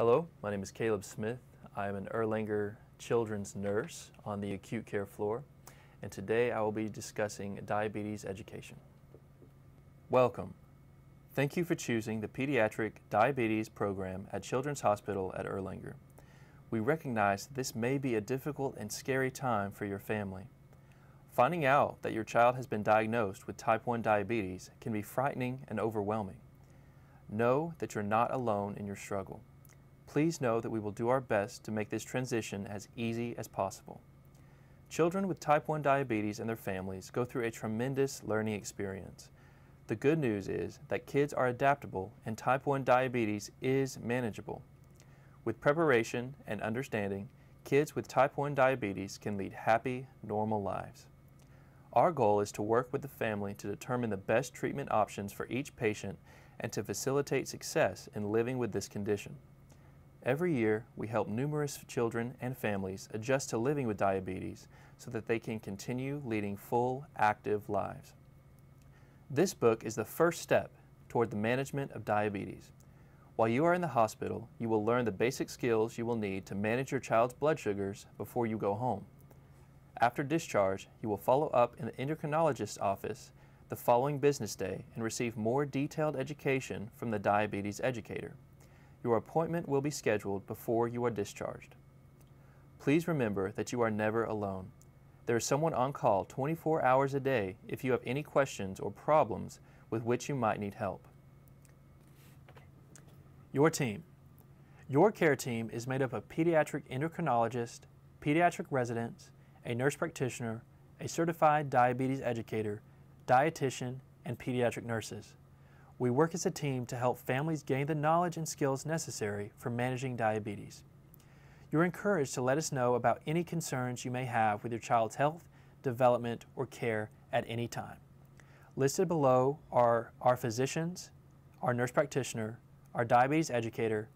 Hello, my name is Caleb Smith. I am an Erlanger children's nurse on the acute care floor, and today I will be discussing diabetes education. Welcome. Thank you for choosing the Pediatric Diabetes Program at Children's Hospital at Erlanger. We recognize this may be a difficult and scary time for your family. Finding out that your child has been diagnosed with type 1 diabetes can be frightening and overwhelming. Know that you're not alone in your struggle. Please know that we will do our best to make this transition as easy as possible. Children with type 1 diabetes and their families go through a tremendous learning experience. The good news is that kids are adaptable and type 1 diabetes is manageable. With preparation and understanding, kids with type 1 diabetes can lead happy, normal lives. Our goal is to work with the family to determine the best treatment options for each patient and to facilitate success in living with this condition. Every year, we help numerous children and families adjust to living with diabetes so that they can continue leading full, active lives. This book is the first step toward the management of diabetes. While you are in the hospital, you will learn the basic skills you will need to manage your child's blood sugars before you go home. After discharge, you will follow up in the endocrinologist's office the following business day and receive more detailed education from the diabetes educator. Your appointment will be scheduled before you are discharged. Please remember that you are never alone. There is someone on call 24 hours a day if you have any questions or problems with which you might need help. Your team. Your care team is made up of pediatric endocrinologist, pediatric residents, a nurse practitioner, a certified diabetes educator, dietitian, and pediatric nurses. We work as a team to help families gain the knowledge and skills necessary for managing diabetes. You're encouraged to let us know about any concerns you may have with your child's health, development, or care at any time. Listed below are our physicians, our nurse practitioner, our diabetes educator,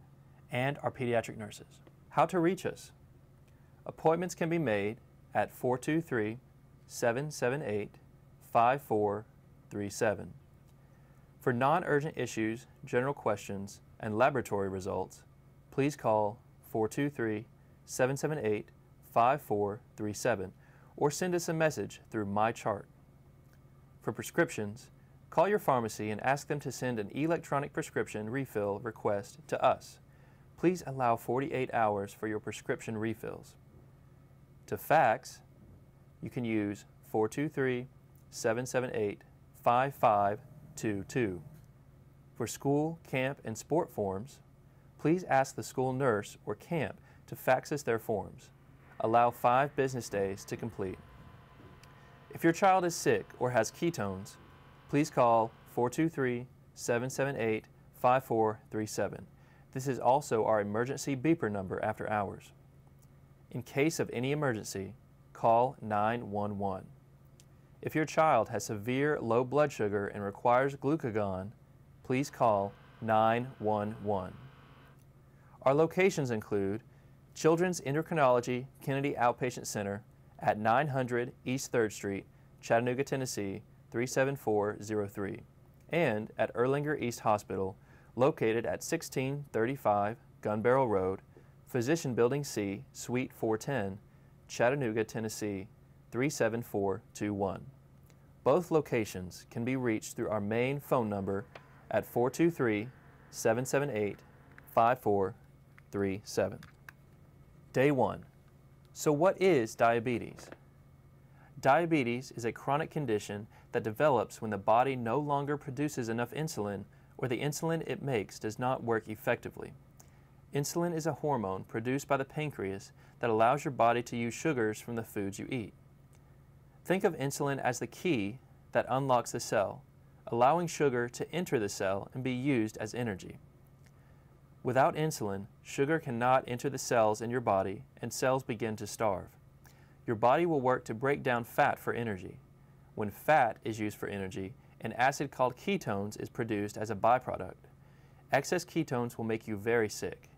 and our pediatric nurses. How to reach us. Appointments can be made at 423 778 5437. For non-urgent issues, general questions, and laboratory results, please call 423-778-5437 or send us a message through MyChart. For prescriptions, call your pharmacy and ask them to send an electronic prescription refill request to us. Please allow 48 hours for your prescription refills. To fax, you can use 423 778 5537 2. For school, camp, and sport forms, please ask the school nurse or camp to fax us their forms. Allow five business days to complete. If your child is sick or has ketones, please call 423 778 5437. This is also our emergency beeper number after hours. In case of any emergency, call 911. If your child has severe low blood sugar and requires glucagon, please call 911. Our locations include Children's Endocrinology Kennedy Outpatient Center at 900 East 3rd Street, Chattanooga, Tennessee 37403, and at Erlanger East Hospital, located at 1635 Gun Barrel Road, Physician Building C, Suite 410, Chattanooga, Tennessee 37421. Both locations can be reached through our main phone number at 423 778 5437. Day 1. So, what is diabetes? Diabetes is a chronic condition that develops when the body no longer produces enough insulin or the insulin it makes does not work effectively. Insulin is a hormone produced by the pancreas that allows your body to use sugars from the foods you eat. Think of insulin as the key that unlocks the cell, allowing sugar to enter the cell and be used as energy. Without insulin, sugar cannot enter the cells in your body and cells begin to starve. Your body will work to break down fat for energy. When fat is used for energy, an acid called ketones is produced as a byproduct. Excess ketones will make you very sick.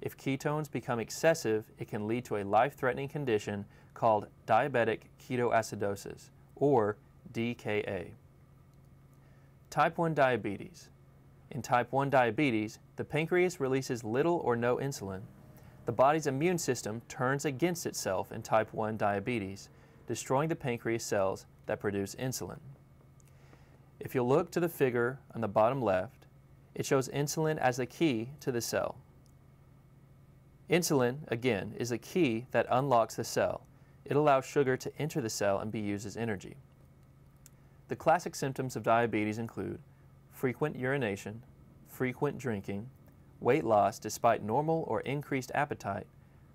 If ketones become excessive, it can lead to a life-threatening condition called diabetic ketoacidosis, or DKA. Type 1 diabetes. In type 1 diabetes, the pancreas releases little or no insulin. The body's immune system turns against itself in type 1 diabetes, destroying the pancreas cells that produce insulin. If you look to the figure on the bottom left, it shows insulin as the key to the cell. Insulin, again, is a key that unlocks the cell. It allows sugar to enter the cell and be used as energy. The classic symptoms of diabetes include frequent urination, frequent drinking, weight loss despite normal or increased appetite,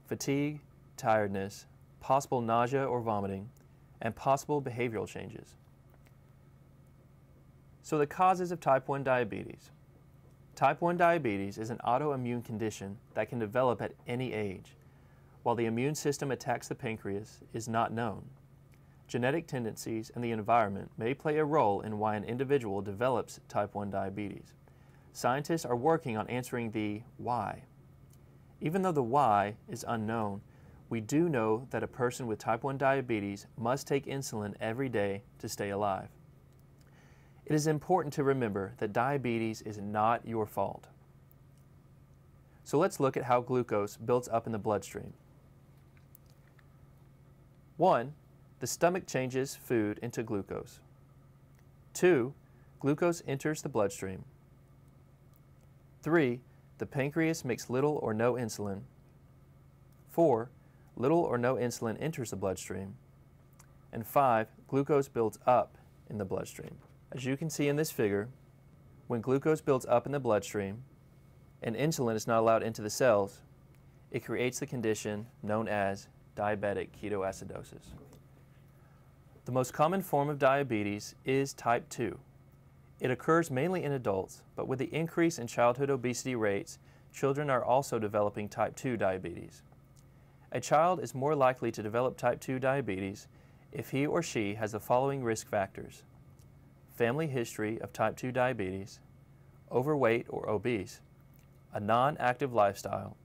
fatigue, tiredness, possible nausea or vomiting, and possible behavioral changes. So the causes of type 1 diabetes. Type 1 diabetes is an autoimmune condition that can develop at any age. While the immune system attacks the pancreas is not known. Genetic tendencies and the environment may play a role in why an individual develops type 1 diabetes. Scientists are working on answering the why. Even though the why is unknown, we do know that a person with type 1 diabetes must take insulin every day to stay alive. It is important to remember that diabetes is not your fault. So let's look at how glucose builds up in the bloodstream. One, the stomach changes food into glucose. Two, glucose enters the bloodstream. Three, the pancreas makes little or no insulin. Four, little or no insulin enters the bloodstream. And five, glucose builds up in the bloodstream. As you can see in this figure, when glucose builds up in the bloodstream and insulin is not allowed into the cells, it creates the condition known as diabetic ketoacidosis. The most common form of diabetes is type 2. It occurs mainly in adults, but with the increase in childhood obesity rates, children are also developing type 2 diabetes. A child is more likely to develop type 2 diabetes if he or she has the following risk factors family history of type 2 diabetes, overweight or obese, a non-active lifestyle,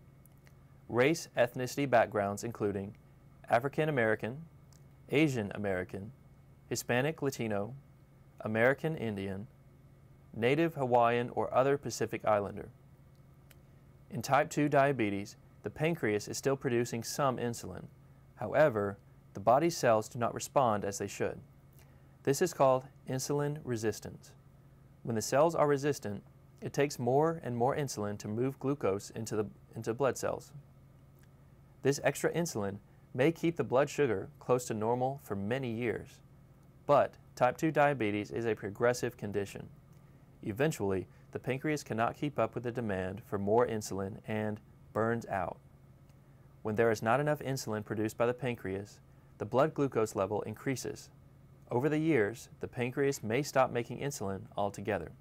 race ethnicity backgrounds including African American, Asian American, Hispanic Latino, American Indian, Native Hawaiian or other Pacific Islander. In type 2 diabetes, the pancreas is still producing some insulin. However, the body's cells do not respond as they should. This is called insulin resistance. When the cells are resistant, it takes more and more insulin to move glucose into, the, into blood cells. This extra insulin may keep the blood sugar close to normal for many years, but type 2 diabetes is a progressive condition. Eventually, the pancreas cannot keep up with the demand for more insulin and burns out. When there is not enough insulin produced by the pancreas, the blood glucose level increases over the years, the pancreas may stop making insulin altogether.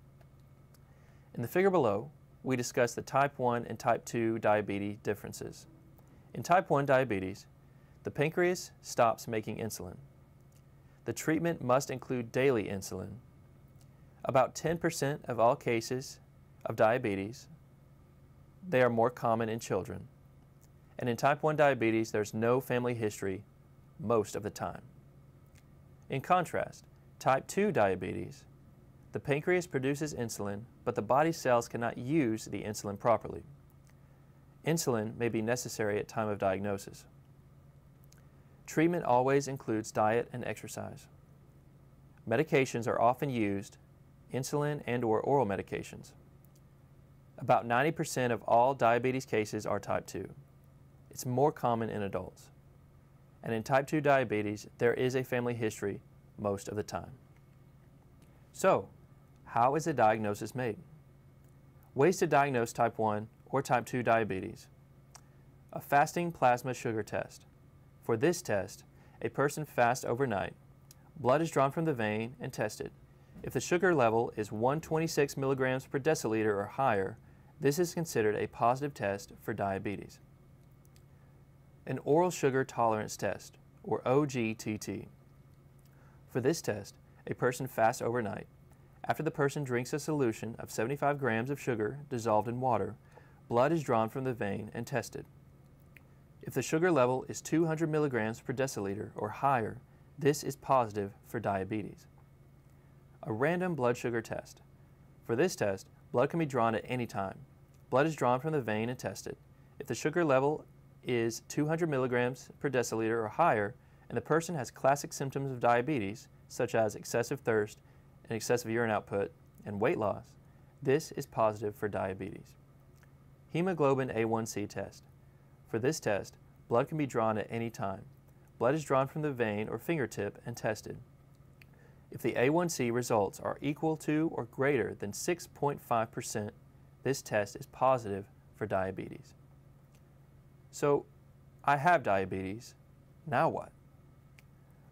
In the figure below, we discuss the type 1 and type 2 diabetes differences. In type 1 diabetes, the pancreas stops making insulin. The treatment must include daily insulin. About 10% of all cases of diabetes, they are more common in children. And in type 1 diabetes, there's no family history most of the time. In contrast, type 2 diabetes, the pancreas produces insulin, but the body cells cannot use the insulin properly. Insulin may be necessary at time of diagnosis. Treatment always includes diet and exercise. Medications are often used, insulin and or oral medications. About 90% of all diabetes cases are type 2. It's more common in adults and in type 2 diabetes, there is a family history most of the time. So, how is a diagnosis made? Ways to diagnose type 1 or type 2 diabetes. A fasting plasma sugar test. For this test, a person fasts overnight. Blood is drawn from the vein and tested. If the sugar level is 126 milligrams per deciliter or higher, this is considered a positive test for diabetes an oral sugar tolerance test, or OGTT. For this test, a person fasts overnight. After the person drinks a solution of 75 grams of sugar dissolved in water, blood is drawn from the vein and tested. If the sugar level is 200 milligrams per deciliter or higher, this is positive for diabetes. A random blood sugar test. For this test, blood can be drawn at any time. Blood is drawn from the vein and tested. If the sugar level is 200 milligrams per deciliter or higher, and the person has classic symptoms of diabetes, such as excessive thirst and excessive urine output and weight loss, this is positive for diabetes. Hemoglobin A1C test. For this test, blood can be drawn at any time. Blood is drawn from the vein or fingertip and tested. If the A1C results are equal to or greater than 6.5%, this test is positive for diabetes. So, I have diabetes. Now what?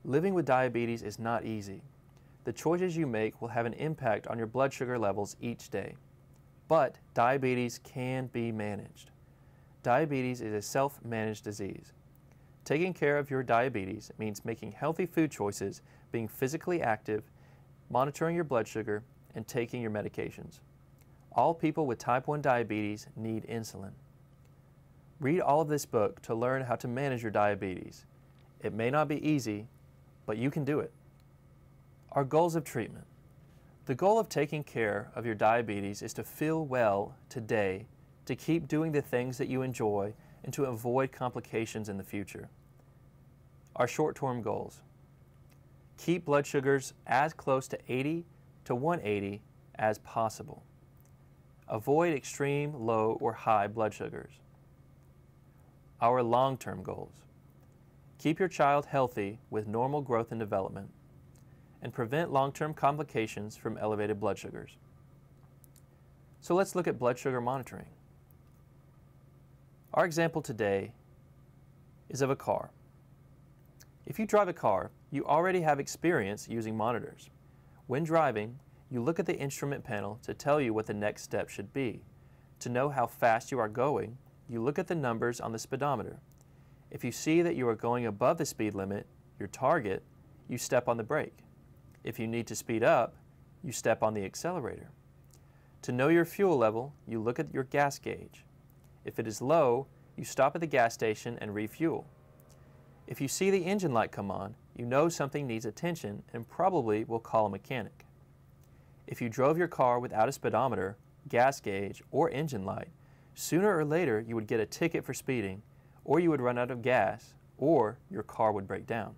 Living with diabetes is not easy. The choices you make will have an impact on your blood sugar levels each day. But diabetes can be managed. Diabetes is a self-managed disease. Taking care of your diabetes means making healthy food choices, being physically active, monitoring your blood sugar, and taking your medications. All people with type 1 diabetes need insulin. Read all of this book to learn how to manage your diabetes. It may not be easy, but you can do it. Our goals of treatment. The goal of taking care of your diabetes is to feel well today, to keep doing the things that you enjoy, and to avoid complications in the future. Our short-term goals. Keep blood sugars as close to 80 to 180 as possible. Avoid extreme low or high blood sugars. Our long-term goals. Keep your child healthy with normal growth and development, and prevent long-term complications from elevated blood sugars. So let's look at blood sugar monitoring. Our example today is of a car. If you drive a car, you already have experience using monitors. When driving, you look at the instrument panel to tell you what the next step should be. To know how fast you are going, you look at the numbers on the speedometer if you see that you are going above the speed limit, your target, you step on the brake. If you need to speed up, you step on the accelerator. To know your fuel level, you look at your gas gauge. If it is low, you stop at the gas station and refuel. If you see the engine light come on, you know something needs attention and probably will call a mechanic. If you drove your car without a speedometer, gas gauge, or engine light, sooner or later you would get a ticket for speeding or you would run out of gas, or your car would break down.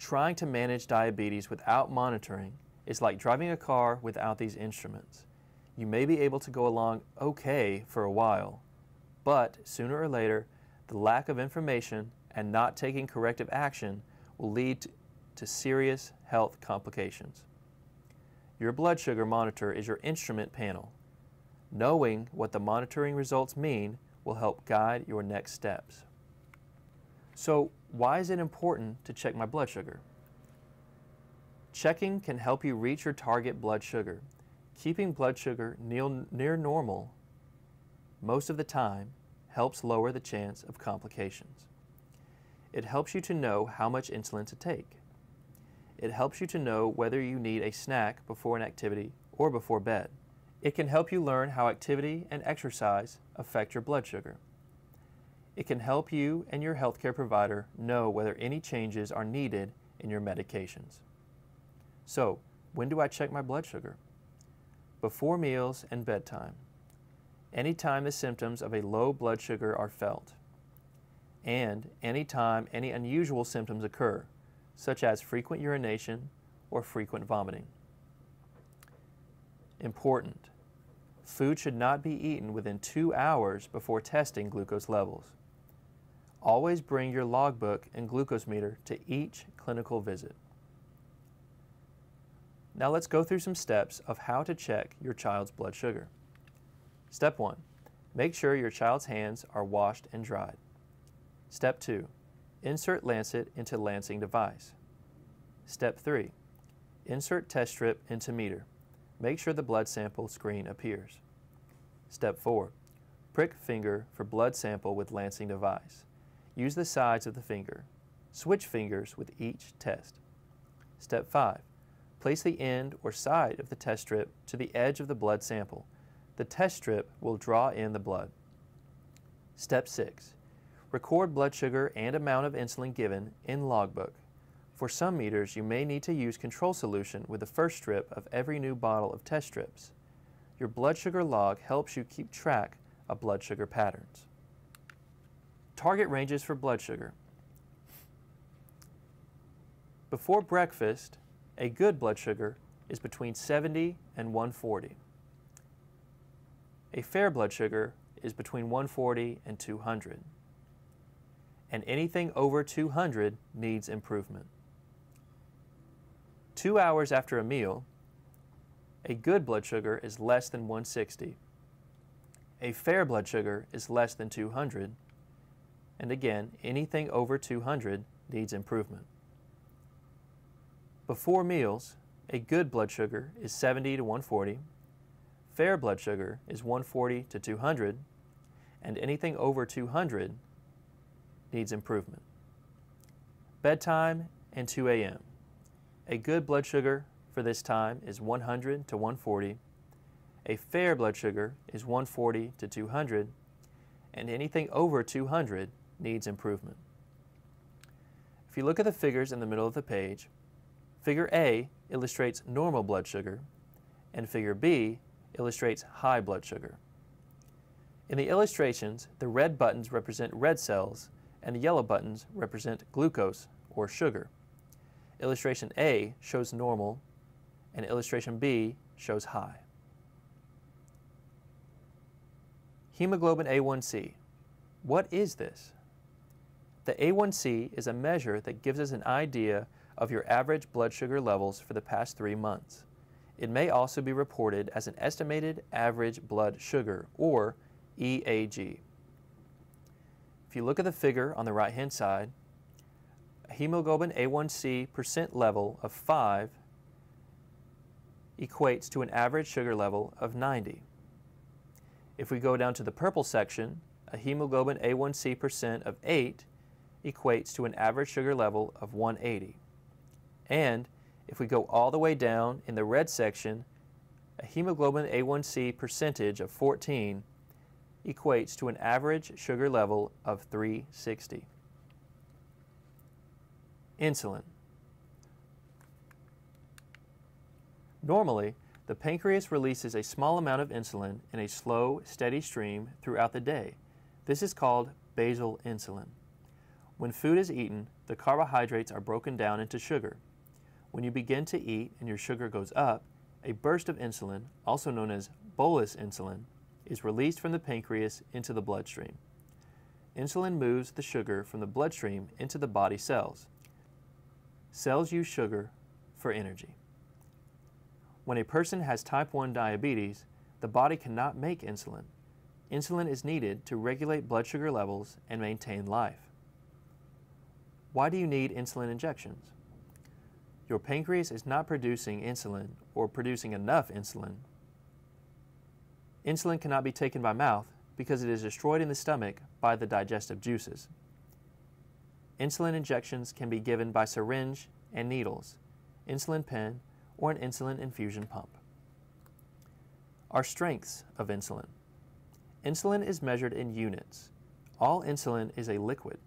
Trying to manage diabetes without monitoring is like driving a car without these instruments. You may be able to go along okay for a while, but sooner or later, the lack of information and not taking corrective action will lead to, serious health complications. Your blood sugar monitor is your instrument panel. Knowing what the monitoring results mean will help guide your next steps. So why is it important to check my blood sugar? Checking can help you reach your target blood sugar. Keeping blood sugar near normal most of the time helps lower the chance of complications. It helps you to know how much insulin to take. It helps you to know whether you need a snack before an activity or before bed. It can help you learn how activity and exercise affect your blood sugar. It can help you and your healthcare provider know whether any changes are needed in your medications. So, when do I check my blood sugar? Before meals and bedtime. Anytime the symptoms of a low blood sugar are felt. And anytime any unusual symptoms occur, such as frequent urination or frequent vomiting. Important. Food should not be eaten within two hours before testing glucose levels. Always bring your logbook and glucose meter to each clinical visit. Now let's go through some steps of how to check your child's blood sugar. Step 1. Make sure your child's hands are washed and dried. Step 2. Insert lancet into lancing device. Step 3. Insert test strip into meter. Make sure the blood sample screen appears. Step 4. Prick finger for blood sample with lancing device. Use the sides of the finger. Switch fingers with each test. Step 5. Place the end or side of the test strip to the edge of the blood sample. The test strip will draw in the blood. Step 6. Record blood sugar and amount of insulin given in logbook. For some meters, you may need to use control solution with the first strip of every new bottle of test strips. Your blood sugar log helps you keep track of blood sugar patterns. Target ranges for blood sugar. Before breakfast, a good blood sugar is between 70 and 140. A fair blood sugar is between 140 and 200. And anything over 200 needs improvement. Two hours after a meal, a good blood sugar is less than 160. A fair blood sugar is less than 200. And again, anything over 200 needs improvement. Before meals, a good blood sugar is 70 to 140, fair blood sugar is 140 to 200, and anything over 200 needs improvement. Bedtime and 2 a.m. A good blood sugar for this time is 100 to 140. A fair blood sugar is 140 to 200, and anything over 200 needs improvement. If you look at the figures in the middle of the page, figure A illustrates normal blood sugar, and figure B illustrates high blood sugar. In the illustrations, the red buttons represent red cells and the yellow buttons represent glucose or sugar. Illustration A shows normal and illustration B shows high. Hemoglobin A1C. What is this? The A1C is a measure that gives us an idea of your average blood sugar levels for the past three months. It may also be reported as an estimated average blood sugar, or EAG. If you look at the figure on the right hand side, a hemoglobin A1C percent level of 5 equates to an average sugar level of 90. If we go down to the purple section, a hemoglobin A1C percent of 8 equates to an average sugar level of 180. And if we go all the way down in the red section, a hemoglobin A1C percentage of 14 equates to an average sugar level of 360. Insulin. Normally, the pancreas releases a small amount of insulin in a slow, steady stream throughout the day. This is called basal insulin. When food is eaten, the carbohydrates are broken down into sugar. When you begin to eat and your sugar goes up, a burst of insulin, also known as bolus insulin, is released from the pancreas into the bloodstream. Insulin moves the sugar from the bloodstream into the body cells. Cells use sugar for energy. When a person has type 1 diabetes, the body cannot make insulin. Insulin is needed to regulate blood sugar levels and maintain life. Why do you need insulin injections? Your pancreas is not producing insulin or producing enough insulin. Insulin cannot be taken by mouth because it is destroyed in the stomach by the digestive juices. Insulin injections can be given by syringe and needles, insulin pen, or an insulin infusion pump. Our strengths of insulin. Insulin is measured in units. All insulin is a liquid.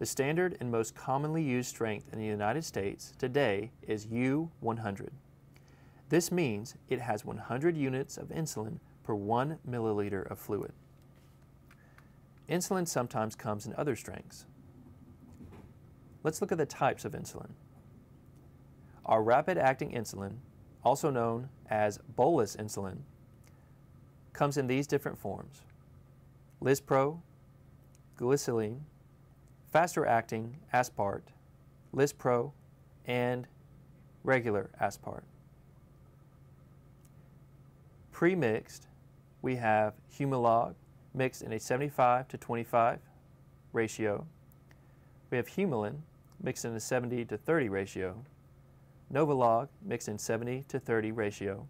The standard and most commonly used strength in the United States today is U100. This means it has 100 units of insulin per 1 milliliter of fluid. Insulin sometimes comes in other strengths. Let's look at the types of insulin. Our rapid-acting insulin, also known as bolus insulin, comes in these different forms. Lispro, glulisine, faster acting aspart, Lispro, and regular aspart. Pre-mixed, we have Humalog mixed in a 75 to 25 ratio. We have Humulin mixed in a 70 to 30 ratio. Novolog mixed in 70 to 30 ratio.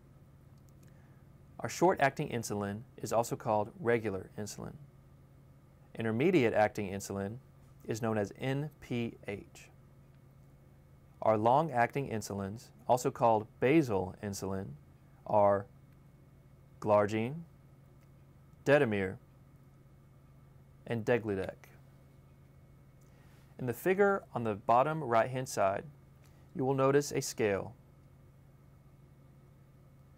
Our short-acting insulin is also called regular insulin. Intermediate-acting insulin is known as NPH. Our long-acting insulins, also called basal insulin, are Glargine, Detemir, and Degludec. In the figure on the bottom right-hand side, you will notice a scale.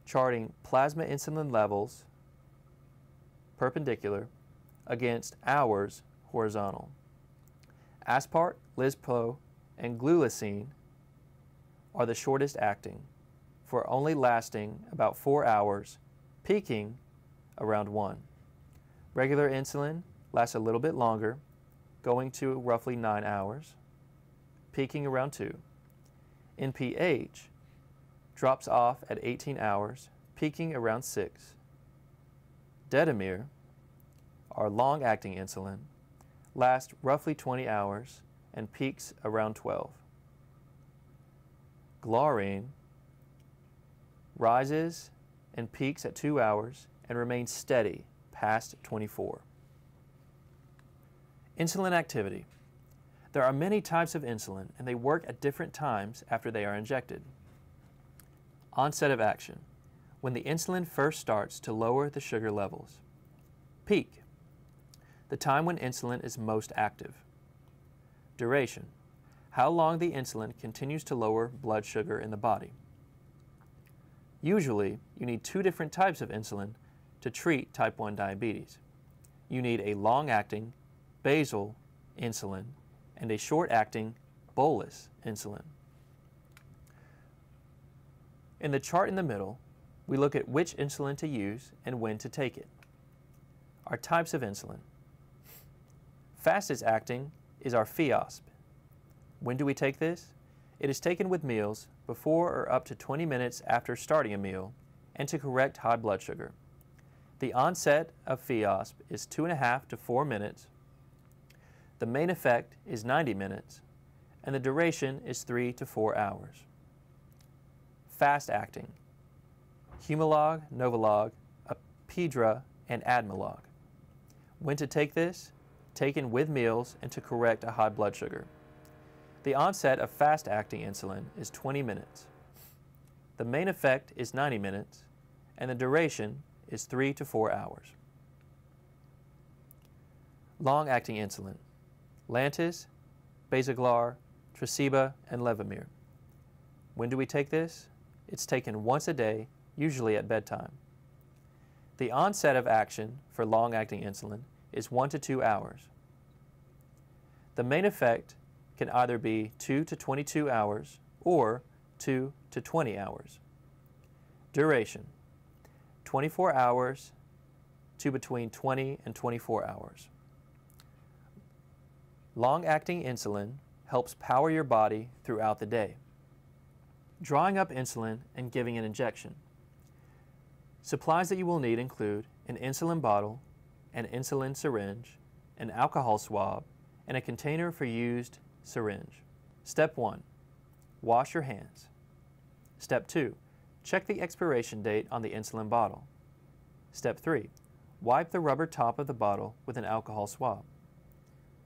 charting plasma insulin levels perpendicular against hours horizontal. Aspart, Lispro, and glulisine are the shortest acting, for only lasting about four hours, peaking around one. Regular insulin lasts a little bit longer, going to roughly nine hours, peaking around two. NPH drops off at 18 hours, peaking around six. Detemir, our long acting insulin, lasts roughly 20 hours and peaks around 12. Glargine rises and peaks at 2 hours and remains steady past 24. Insulin activity. There are many types of insulin and they work at different times after they are injected. Onset of action. When the insulin first starts to lower the sugar levels. Peak. The time when insulin is most active. Duration. How long the insulin continues to lower blood sugar in the body. Usually, you need two different types of insulin to treat type 1 diabetes. You need a long-acting basal insulin and a short-acting bolus insulin. In the chart in the middle, we look at which insulin to use and when to take it. Our types of insulin. Fastest acting is our Fiasp. When do we take this? It is taken with meals before or up to 20 minutes after starting a meal and to correct high blood sugar. The onset of Fiasp is 2.5 to 4 minutes. The main effect is 90 minutes, and the duration is 3 to 4 hours. Fast acting Humalog, Novolog, Apidra, and Admelog. When to take this? Taken with meals and to correct a high blood sugar. The onset of fast-acting insulin is 20 minutes. The main effect is 90 minutes, and the duration is 3 to 4 hours. Long-acting insulin, Lantus, Basaglar, Tresiba, and Levemir. When do we take this? It's taken once a day, usually at bedtime. The onset of action for long-acting insulin is 1 to 2 hours. The main effect can either be 2 to 22 hours or 2 to 20 hours. Duration 24 hours to between 20 and 24 hours. Long acting insulin helps power your body throughout the day. Drawing up insulin and giving an injection. Supplies that you will need include an insulin bottle, an insulin syringe, an alcohol swab, and a container for used syringe. Step 1. Wash your hands. Step 2. Check the expiration date on the insulin bottle. Step 3. Wipe the rubber top of the bottle with an alcohol swab.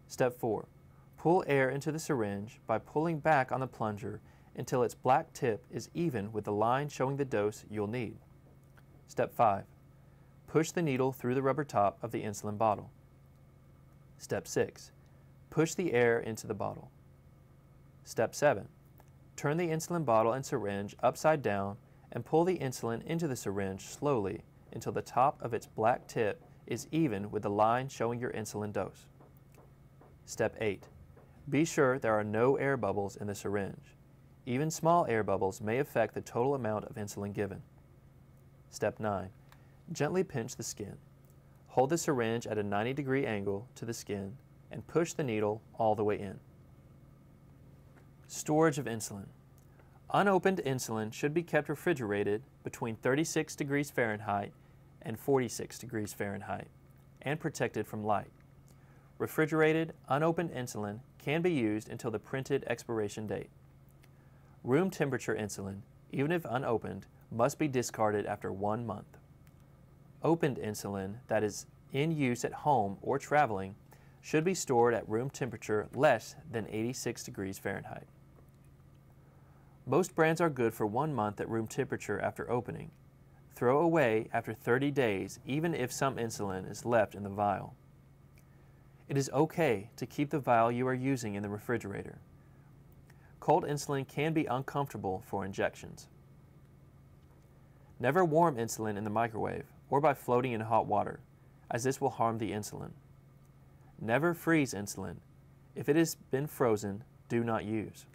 Step 4. Pull air into the syringe by pulling back on the plunger until its black tip is even with the line showing the dose you'll need. Step 5. Push the needle through the rubber top of the insulin bottle. Step 6. Push the air into the bottle. Step 7. Turn the insulin bottle and syringe upside down and pull the insulin into the syringe slowly until the top of its black tip is even with the line showing your insulin dose. Step 8. Be sure there are no air bubbles in the syringe. Even small air bubbles may affect the total amount of insulin given. Step 9. Gently pinch the skin. Hold the syringe at a 90 degree angle to the skin and push the needle all the way in. Storage of insulin. Unopened insulin should be kept refrigerated between 36 degrees Fahrenheit and 46 degrees Fahrenheit and protected from light. Refrigerated, unopened insulin can be used until the printed expiration date. Room temperature insulin, even if unopened, must be discarded after one month opened insulin that is in use at home or traveling should be stored at room temperature less than 86 degrees Fahrenheit. Most brands are good for one month at room temperature after opening. Throw away after 30 days even if some insulin is left in the vial. It is okay to keep the vial you are using in the refrigerator. Cold insulin can be uncomfortable for injections. Never warm insulin in the microwave or by floating in hot water, as this will harm the insulin. Never freeze insulin. If it has been frozen, do not use.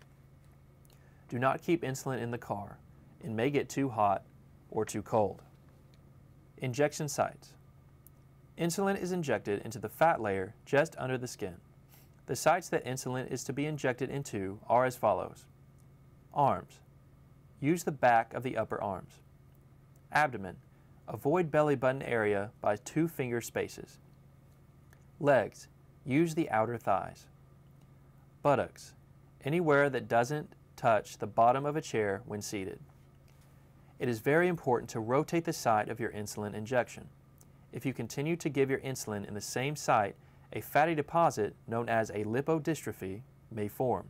Do not keep insulin in the car. It may get too hot or too cold. Injection sites. Insulin is injected into the fat layer just under the skin. The sites that insulin is to be injected into are as follows. Arms. Use the back of the upper arms. Abdomen. Avoid belly button area by two finger spaces. Legs. Use the outer thighs. Buttocks. Anywhere that doesn't touch the bottom of a chair when seated. It is very important to rotate the site of your insulin injection. If you continue to give your insulin in the same site, a fatty deposit known as a lipodystrophy may form.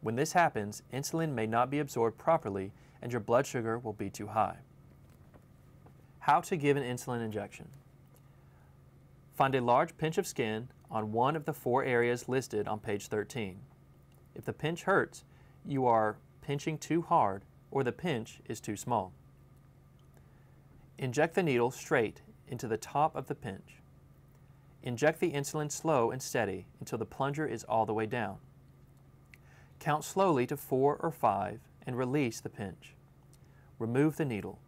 When this happens, insulin may not be absorbed properly and your blood sugar will be too high. How to give an insulin injection. Find a large pinch of skin on one of the four areas listed on page 13. If the pinch hurts, you are pinching too hard or the pinch is too small. Inject the needle straight into the top of the pinch. Inject the insulin slow and steady until the plunger is all the way down. Count slowly to four or five and release the pinch. Remove the needle.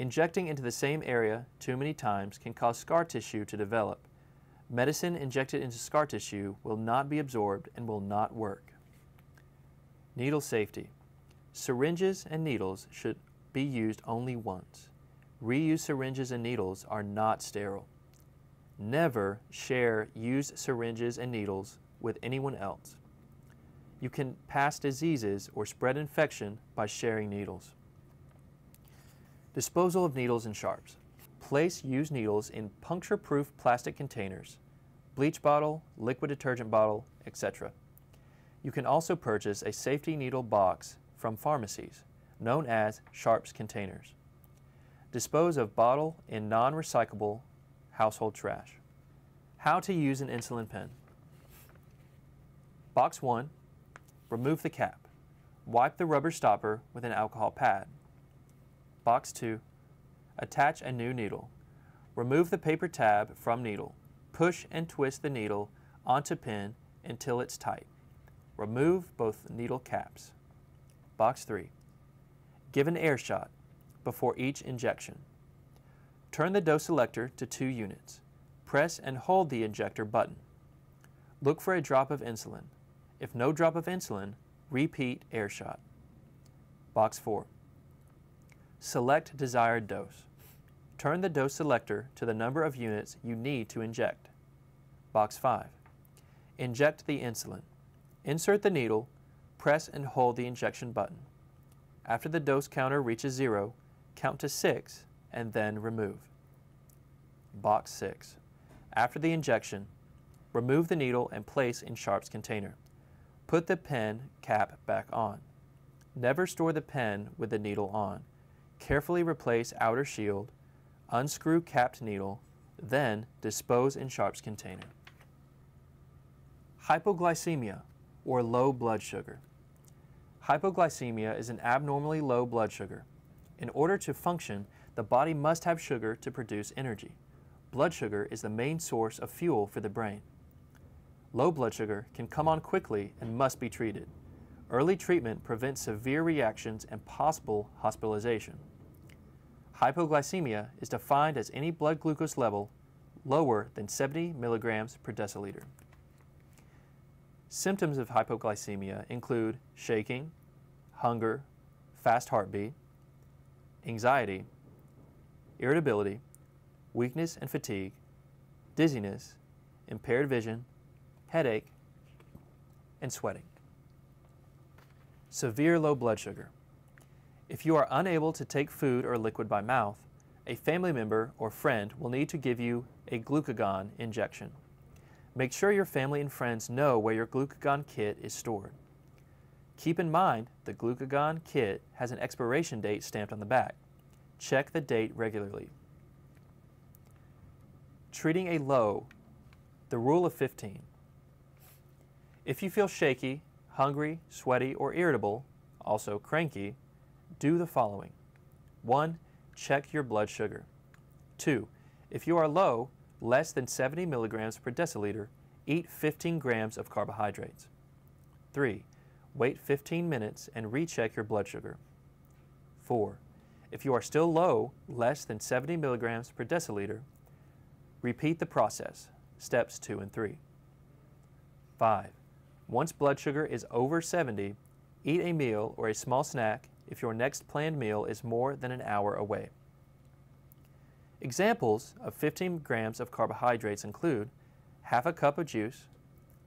Injecting into the same area too many times can cause scar tissue to develop. Medicine injected into scar tissue will not be absorbed and will not work. Needle safety. Syringes and needles should be used only once. Reused syringes and needles are not sterile. Never share used syringes and needles with anyone else. You can pass diseases or spread infection by sharing needles. Disposal of needles and sharps. Place used needles in puncture-proof plastic containers, bleach bottle, liquid detergent bottle, etc. You can also purchase a safety needle box from pharmacies, known as Sharps containers. Dispose of bottle in non-recyclable household trash. How to use an insulin pen. Box 1. Remove the cap. Wipe the rubber stopper with an alcohol pad. Box 2. Attach a new needle. Remove the paper tab from needle. Push and twist the needle onto pin until it's tight. Remove both needle caps. Box 3. Give an air shot before each injection. Turn the dose selector to 2 units. Press and hold the injector button. Look for a drop of insulin. If no drop of insulin, repeat air shot. Box 4. Select desired dose. Turn the dose selector to the number of units you need to inject. Box 5. Inject the insulin. Insert the needle, press and hold the injection button. After the dose counter reaches zero, count to six and then remove. Box 6. After the injection, remove the needle and place in Sharps container. Put the pen cap back on. Never store the pen with the needle on. Carefully replace outer shield, unscrew capped needle, then dispose in Sharps container. Hypoglycemia, or low blood sugar. Hypoglycemia is an abnormally low blood sugar. In order to function, the body must have sugar to produce energy blood sugar is the main source of fuel for the brain. Low blood sugar can come on quickly and must be treated. Early treatment prevents severe reactions and possible hospitalization. Hypoglycemia is defined as any blood glucose level lower than 70 milligrams per deciliter. Symptoms of hypoglycemia include shaking, hunger, fast heartbeat, anxiety, irritability, weakness and fatigue, dizziness, impaired vision, headache, and sweating. Severe low blood sugar. If you are unable to take food or liquid by mouth, a family member or friend will need to give you a glucagon injection. Make sure your family and friends know where your glucagon kit is stored. Keep in mind the glucagon kit has an expiration date stamped on the back. Check the date regularly. Treating a low, the rule of 15. If you feel shaky, hungry, sweaty, or irritable, also cranky, do the following. 1. Check your blood sugar. 2. If you are low, less than 70 milligrams per deciliter, eat 15 grams of carbohydrates. 3. Wait 15 minutes and recheck your blood sugar. 4. If you are still low, less than 70 milligrams per deciliter, repeat the process, steps 2 and 3. 5. Once blood sugar is over 70, eat a meal or a small snack if your next planned meal is more than an hour away. Examples of 15 grams of carbohydrates include half a cup of juice,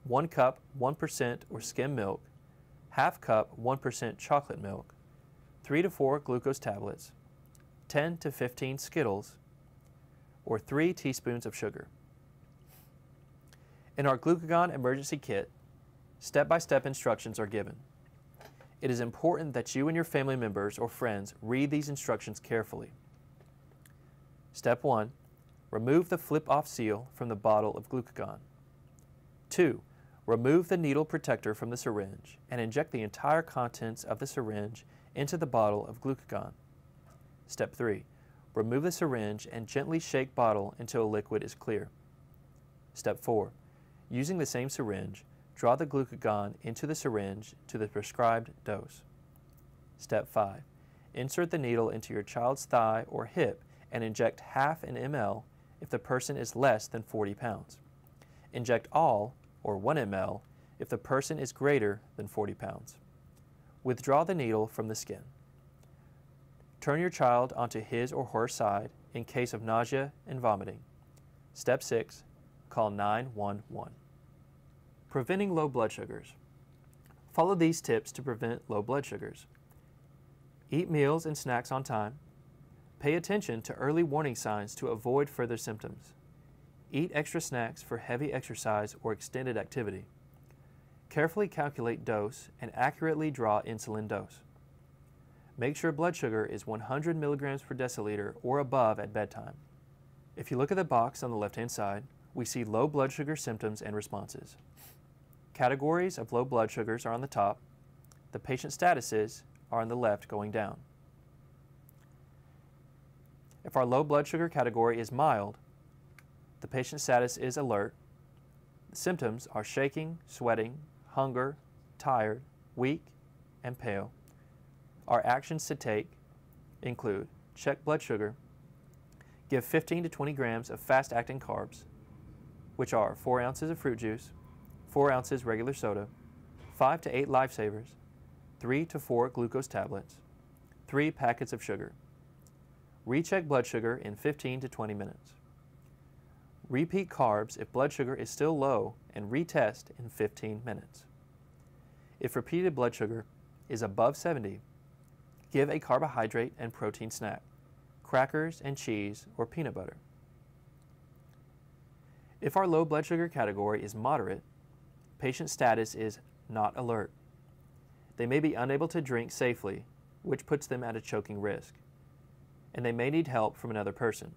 1 cup 1% or skim milk, half cup 1% chocolate milk, 3 to 4 glucose tablets, 10 to 15 Skittles, or 3 teaspoons of sugar. In our glucagon emergency kit, step-by-step -step instructions are given. It is important that you and your family members or friends read these instructions carefully. Step 1. Remove the flip-off seal from the bottle of glucagon. 2. Remove the needle protector from the syringe and inject the entire contents of the syringe into the bottle of glucagon. Step 3. Remove the syringe and gently shake bottle until liquid is clear. Step 4. Using the same syringe, draw the glucagon into the syringe to the prescribed dose. Step 5. Insert the needle into your child's thigh or hip and inject half an ml if the person is less than 40 pounds. Inject all, or 1 ml, if the person is greater than 40 pounds. Withdraw the needle from the skin. Turn your child onto his or her side in case of nausea and vomiting. Step 6. Call 911. Preventing low blood sugars. Follow these tips to prevent low blood sugars. Eat meals and snacks on time. Pay attention to early warning signs to avoid further symptoms. Eat extra snacks for heavy exercise or extended activity. Carefully calculate dose and accurately draw insulin dose. Make sure blood sugar is 100 milligrams per deciliter or above at bedtime. If you look at the box on the left-hand side, we see low blood sugar symptoms and responses. Categories of low blood sugars are on the top. The patient statuses are on the left going down. If our low blood sugar category is mild, the patient status is alert. The symptoms are shaking, sweating, hunger, tired, weak, and pale. Our actions to take include check blood sugar, give 15 to 20 grams of fast-acting carbs, which are 4 ounces of fruit juice, 4 ounces regular soda, 5 to 8 lifesavers, 3 to 4 glucose tablets, 3 packets of sugar. Recheck blood sugar in 15 to 20 minutes. Repeat carbs if blood sugar is still low and retest in 15 minutes. If repeated blood sugar is above 70, give a carbohydrate and protein snack, crackers and cheese or peanut butter. If our low blood sugar category is moderate, patient status is not alert. They may be unable to drink safely, which puts them at a choking risk and they may need help from another person.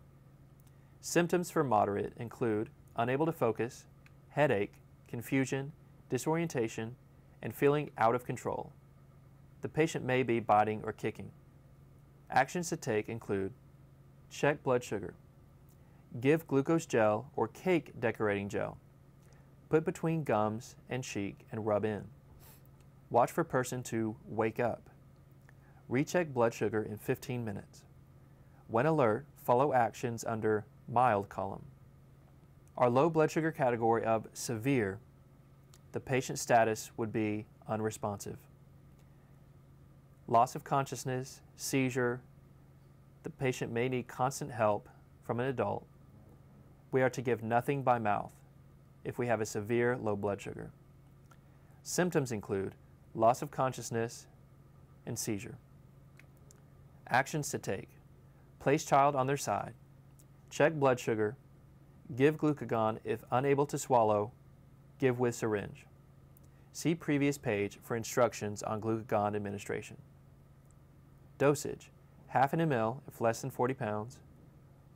Symptoms for moderate include unable to focus, headache, confusion, disorientation, and feeling out of control. The patient may be biting or kicking. Actions to take include check blood sugar, give glucose gel or cake decorating gel, put between gums and cheek and rub in. Watch for person to wake up. Recheck blood sugar in 15 minutes. When alert, follow actions under mild column. Our low blood sugar category of severe, the patient status would be unresponsive. Loss of consciousness, seizure, the patient may need constant help from an adult. We are to give nothing by mouth if we have a severe low blood sugar. Symptoms include loss of consciousness and seizure. Actions to take. Place child on their side. Check blood sugar. Give glucagon if unable to swallow. Give with syringe. See previous page for instructions on glucagon administration. Dosage, half an ml if less than 40 pounds,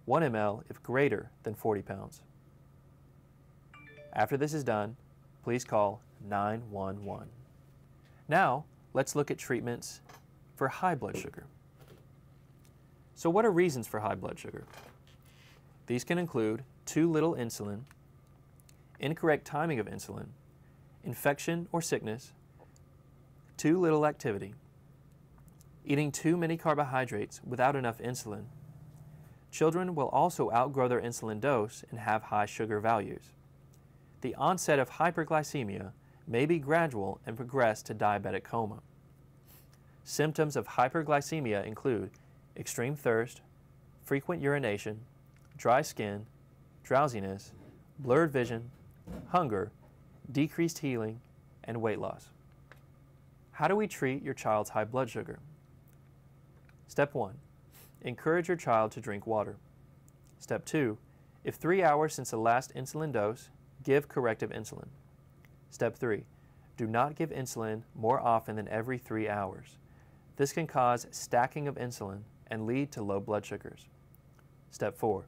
1 ml if greater than 40 pounds. After this is done, please call 911. Now, let's look at treatments for high blood sugar. So what are reasons for high blood sugar? These can include too little insulin, incorrect timing of insulin, infection or sickness, too little activity, eating too many carbohydrates without enough insulin. Children will also outgrow their insulin dose and have high sugar values. The onset of hyperglycemia may be gradual and progress to diabetic coma. Symptoms of hyperglycemia include extreme thirst, frequent urination, dry skin, drowsiness, blurred vision, hunger, decreased healing, and weight loss. How do we treat your child's high blood sugar? Step 1. Encourage your child to drink water. Step 2. If three hours since the last insulin dose, give corrective insulin. Step 3. Do not give insulin more often than every three hours. This can cause stacking of insulin and lead to low blood sugars. Step 4.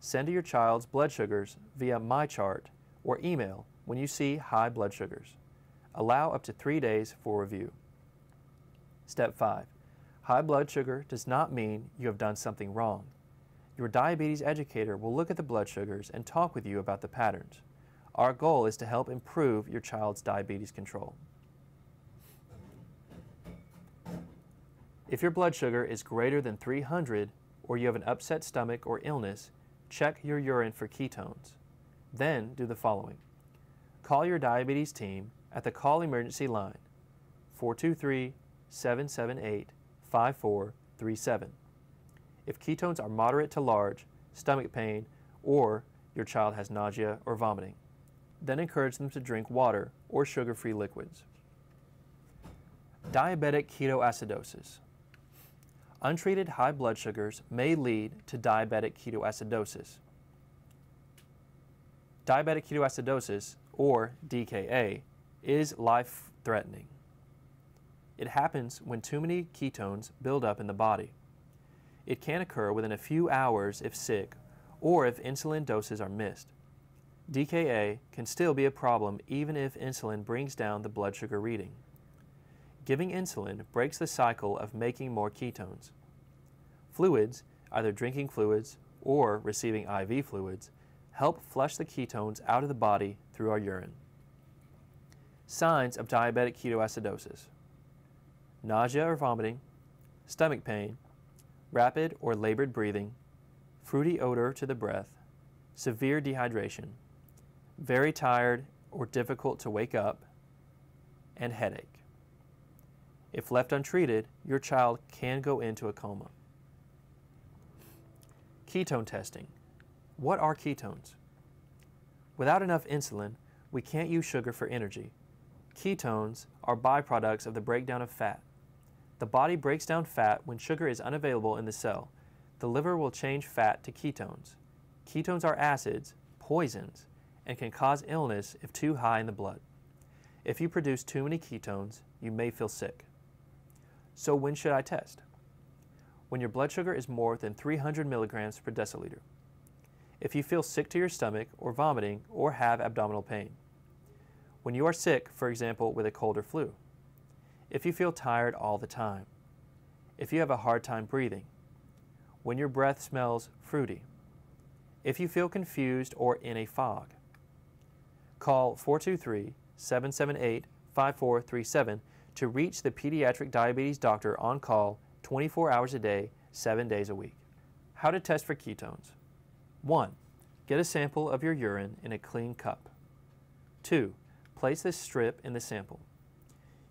Send to your child's blood sugars via MyChart or email when you see high blood sugars. Allow up to three days for review. Step 5. High blood sugar does not mean you have done something wrong. Your diabetes educator will look at the blood sugars and talk with you about the patterns. Our goal is to help improve your child's diabetes control. If your blood sugar is greater than 300 or you have an upset stomach or illness, check your urine for ketones. Then do the following. Call your diabetes team at the call emergency line 423 778 5437. If ketones are moderate to large, stomach pain, or your child has nausea or vomiting, then encourage them to drink water or sugar free liquids. Diabetic ketoacidosis. Untreated high blood sugars may lead to diabetic ketoacidosis. Diabetic ketoacidosis, or DKA, is life threatening. It happens when too many ketones build up in the body. It can occur within a few hours if sick or if insulin doses are missed. DKA can still be a problem even if insulin brings down the blood sugar reading. Giving insulin breaks the cycle of making more ketones. Fluids, either drinking fluids or receiving IV fluids, help flush the ketones out of the body through our urine. Signs of diabetic ketoacidosis nausea or vomiting, stomach pain, rapid or labored breathing, fruity odor to the breath, severe dehydration, very tired or difficult to wake up, and headache. If left untreated, your child can go into a coma. Ketone testing. What are ketones? Without enough insulin, we can't use sugar for energy. Ketones are byproducts of the breakdown of fat. The body breaks down fat when sugar is unavailable in the cell. The liver will change fat to ketones. Ketones are acids, poisons, and can cause illness if too high in the blood. If you produce too many ketones, you may feel sick. So when should I test? When your blood sugar is more than 300 milligrams per deciliter. If you feel sick to your stomach or vomiting or have abdominal pain. When you are sick, for example, with a cold or flu. If you feel tired all the time. If you have a hard time breathing. When your breath smells fruity. If you feel confused or in a fog. Call 423 778 5437 to reach the pediatric diabetes doctor on call 24 hours a day, 7 days a week. How to test for ketones. 1. Get a sample of your urine in a clean cup. 2. Place this strip in the sample.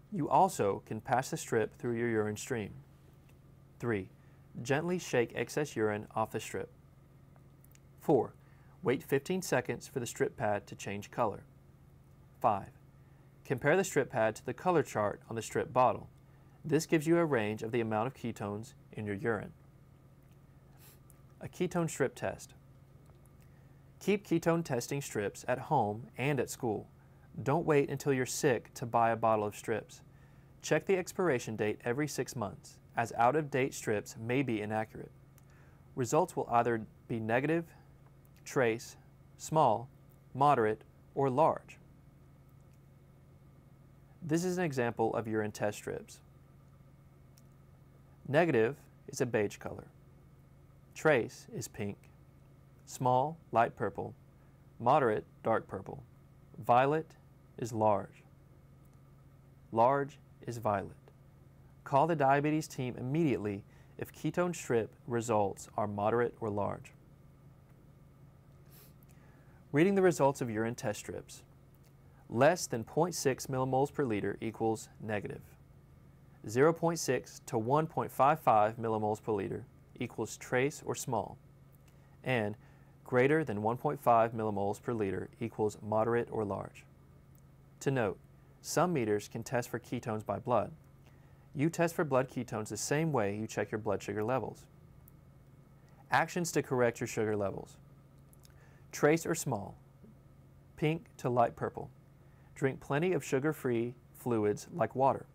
You also can pass the strip through your urine stream. 3. Gently shake excess urine off the strip. 4. Wait 15 seconds for the strip pad to change color. 5. Compare the strip pad to the color chart on the strip bottle. This gives you a range of the amount of ketones in your urine. A ketone strip test. Keep ketone testing strips at home and at school. Don't wait until you're sick to buy a bottle of strips. Check the expiration date every six months, as out-of-date strips may be inaccurate. Results will either be negative, trace, small, moderate, or large. This is an example of urine test strips. Negative is a beige color. Trace is pink. Small, light purple. Moderate, dark purple. Violet is large. Large is violet. Call the diabetes team immediately if ketone strip results are moderate or large. Reading the results of urine test strips. Less than 0.6 millimoles per liter equals negative. 0.6 to 1.55 millimoles per liter equals trace or small. And greater than 1.5 millimoles per liter equals moderate or large. To note, some meters can test for ketones by blood. You test for blood ketones the same way you check your blood sugar levels. Actions to correct your sugar levels. Trace or small, pink to light purple. Drink plenty of sugar-free fluids like water.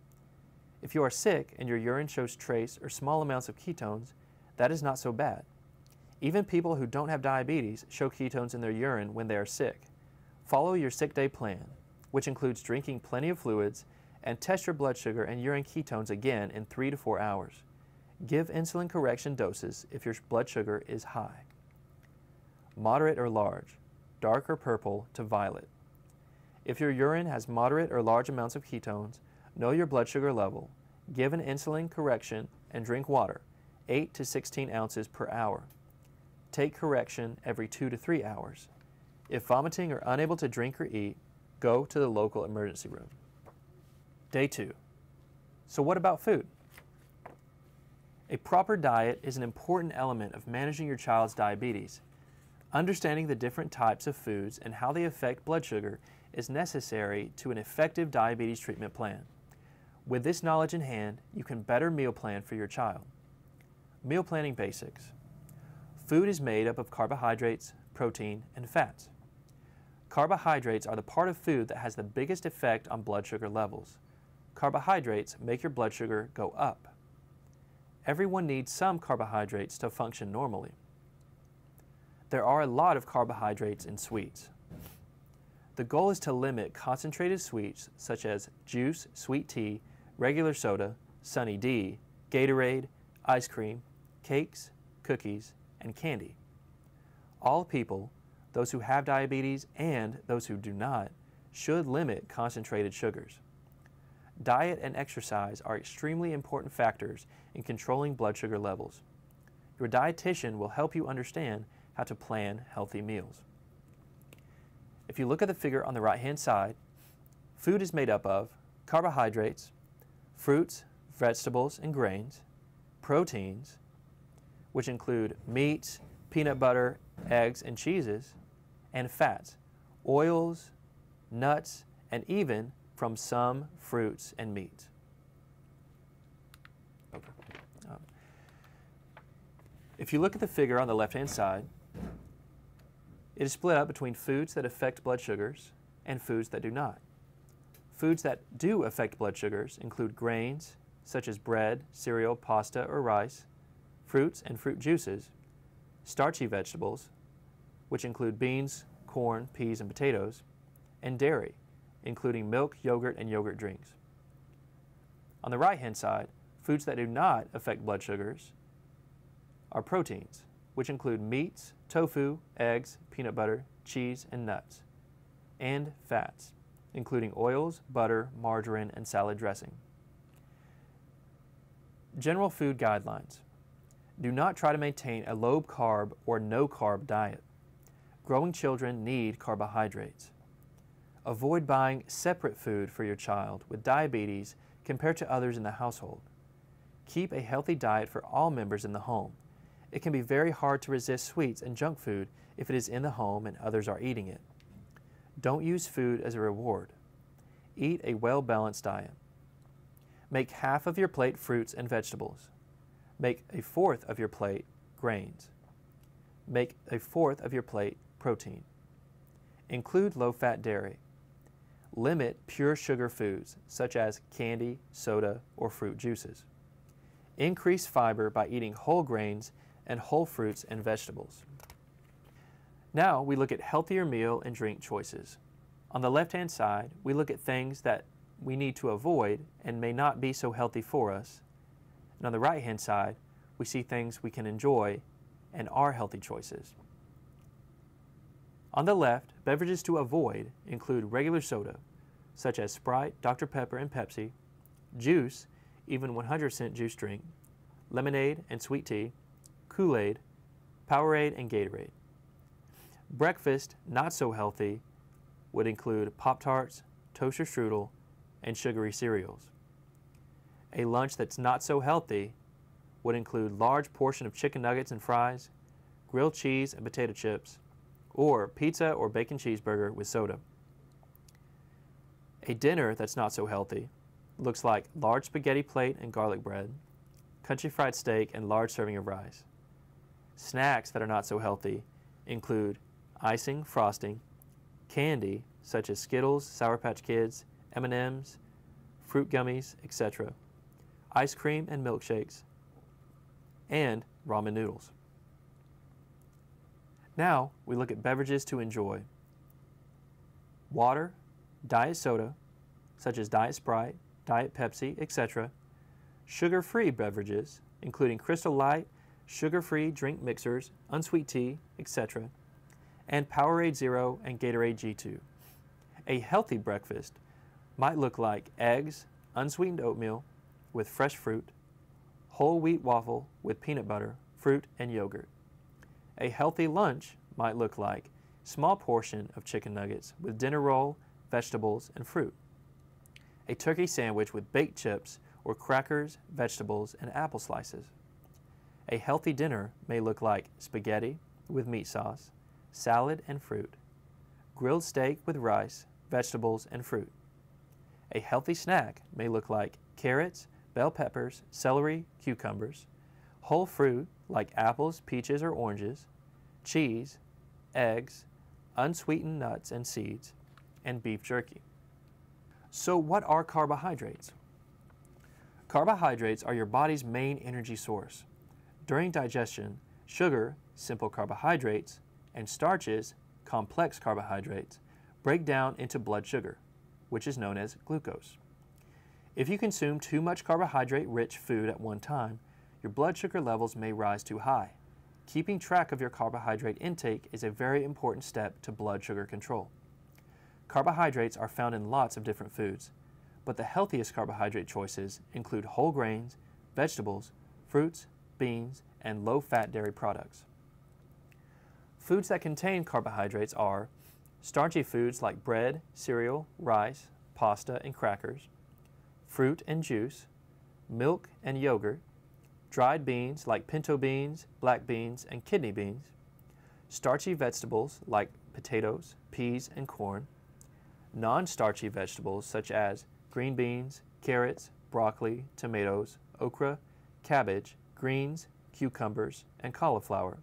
If you are sick and your urine shows trace or small amounts of ketones, that is not so bad. Even people who don't have diabetes show ketones in their urine when they are sick. Follow your sick day plan, which includes drinking plenty of fluids and test your blood sugar and urine ketones again in three to four hours. Give insulin correction doses if your blood sugar is high. Moderate or large, dark or purple to violet. If your urine has moderate or large amounts of ketones, know your blood sugar level, give an insulin correction, and drink water, 8 to 16 ounces per hour. Take correction every 2 to 3 hours. If vomiting or unable to drink or eat, go to the local emergency room. Day two. So what about food? A proper diet is an important element of managing your child's diabetes. Understanding the different types of foods and how they affect blood sugar is necessary to an effective diabetes treatment plan. With this knowledge in hand, you can better meal plan for your child. Meal planning basics. Food is made up of carbohydrates, protein, and fats. Carbohydrates are the part of food that has the biggest effect on blood sugar levels. Carbohydrates make your blood sugar go up. Everyone needs some carbohydrates to function normally. There are a lot of carbohydrates in sweets. The goal is to limit concentrated sweets such as juice, sweet tea, regular soda, Sunny D, Gatorade, ice cream, cakes, cookies, and candy. All people, those who have diabetes and those who do not, should limit concentrated sugars. Diet and exercise are extremely important factors in controlling blood sugar levels. Your dietitian will help you understand how to plan healthy meals. If you look at the figure on the right hand side, food is made up of carbohydrates, fruits, vegetables, and grains, proteins, which include meats, peanut butter, eggs, and cheeses, and fats, oils, nuts, and even from some fruits and meats. Um, if you look at the figure on the left-hand side, it is split up between foods that affect blood sugars and foods that do not. Foods that do affect blood sugars include grains, such as bread, cereal, pasta, or rice, fruits and fruit juices, starchy vegetables, which include beans, corn, peas, and potatoes, and dairy, including milk, yogurt, and yogurt drinks. On the right-hand side, foods that do not affect blood sugars are proteins, which include meats, tofu, eggs, peanut butter, cheese, and nuts, and fats, including oils, butter, margarine, and salad dressing. General food guidelines. Do not try to maintain a low carb or no carb diet. Growing children need carbohydrates. Avoid buying separate food for your child with diabetes compared to others in the household. Keep a healthy diet for all members in the home. It can be very hard to resist sweets and junk food if it is in the home and others are eating it. Don't use food as a reward. Eat a well-balanced diet. Make half of your plate fruits and vegetables. Make a fourth of your plate grains. Make a fourth of your plate protein. Include low-fat dairy. Limit pure sugar foods, such as candy, soda, or fruit juices. Increase fiber by eating whole grains and whole fruits and vegetables. Now we look at healthier meal and drink choices. On the left-hand side, we look at things that we need to avoid and may not be so healthy for us. And on the right-hand side, we see things we can enjoy and are healthy choices. On the left, beverages to avoid include regular soda, such as Sprite, Dr. Pepper, and Pepsi, juice, even 100 juice drink, lemonade and sweet tea, Kool-Aid, Powerade, and Gatorade. Breakfast, not so healthy, would include Pop-Tarts, toaster strudel, and sugary cereals. A lunch that's not so healthy would include large portion of chicken nuggets and fries, grilled cheese and potato chips, or pizza or bacon cheeseburger with soda. A dinner that's not so healthy looks like large spaghetti plate and garlic bread, country fried steak and large serving of rice. Snacks that are not so healthy include icing, frosting, candy such as Skittles, Sour Patch Kids, M&Ms, fruit gummies, etc., ice cream and milkshakes, and ramen noodles. Now we look at beverages to enjoy. Water, diet soda, such as Diet Sprite, Diet Pepsi, etc. Sugar-free beverages, including Crystal Light, sugar-free drink mixers, unsweet tea, etc. And Powerade Zero and Gatorade G2. A healthy breakfast might look like eggs, unsweetened oatmeal with fresh fruit, whole wheat waffle with peanut butter, fruit, and yogurt. A healthy lunch might look like small portion of chicken nuggets with dinner roll, vegetables, and fruit. A turkey sandwich with baked chips or crackers, vegetables, and apple slices. A healthy dinner may look like spaghetti with meat sauce, salad and fruit, grilled steak with rice, vegetables, and fruit. A healthy snack may look like carrots, bell peppers, celery, cucumbers, whole fruit like apples, peaches, or oranges, cheese, eggs, unsweetened nuts and seeds, and beef jerky. So what are carbohydrates? Carbohydrates are your body's main energy source. During digestion, sugar, simple carbohydrates, and starches, complex carbohydrates, break down into blood sugar, which is known as glucose. If you consume too much carbohydrate-rich food at one time, your blood sugar levels may rise too high. Keeping track of your carbohydrate intake is a very important step to blood sugar control. Carbohydrates are found in lots of different foods, but the healthiest carbohydrate choices include whole grains, vegetables, fruits, beans, and low-fat dairy products. Foods that contain carbohydrates are starchy foods like bread, cereal, rice, pasta, and crackers, fruit and juice, milk and yogurt, dried beans like pinto beans, black beans, and kidney beans, starchy vegetables like potatoes, peas, and corn, non-starchy vegetables such as green beans, carrots, broccoli, tomatoes, okra, cabbage, greens, cucumbers, and cauliflower,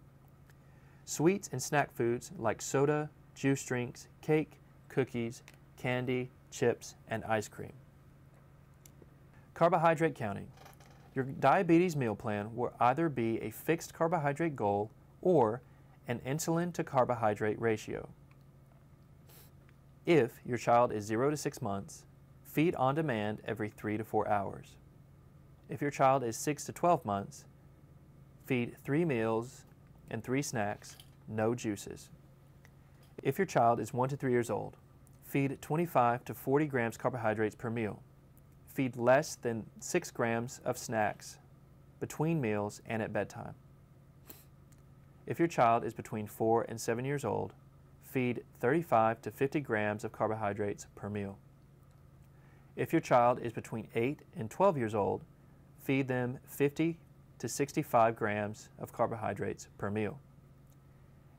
sweets and snack foods like soda, juice drinks, cake, cookies, candy, chips, and ice cream. Carbohydrate counting. Your diabetes meal plan will either be a fixed carbohydrate goal or an insulin to carbohydrate ratio. If your child is 0 to 6 months, feed on demand every 3 to 4 hours. If your child is 6 to 12 months, feed 3 meals and 3 snacks, no juices. If your child is 1 to 3 years old, feed 25 to 40 grams carbohydrates per meal feed less than 6 grams of snacks between meals and at bedtime. If your child is between 4 and 7 years old, feed 35 to 50 grams of carbohydrates per meal. If your child is between 8 and 12 years old, feed them 50 to 65 grams of carbohydrates per meal.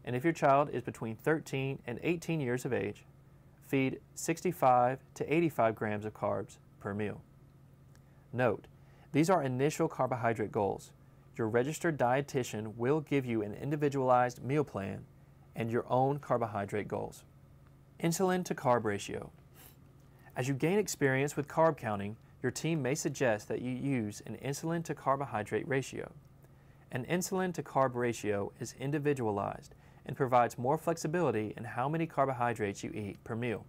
And if your child is between 13 and 18 years of age, feed 65 to 85 grams of carbs per meal. Note, these are initial carbohydrate goals. Your registered dietitian will give you an individualized meal plan and your own carbohydrate goals. Insulin to carb ratio. As you gain experience with carb counting, your team may suggest that you use an insulin to carbohydrate ratio. An insulin to carb ratio is individualized and provides more flexibility in how many carbohydrates you eat per meal.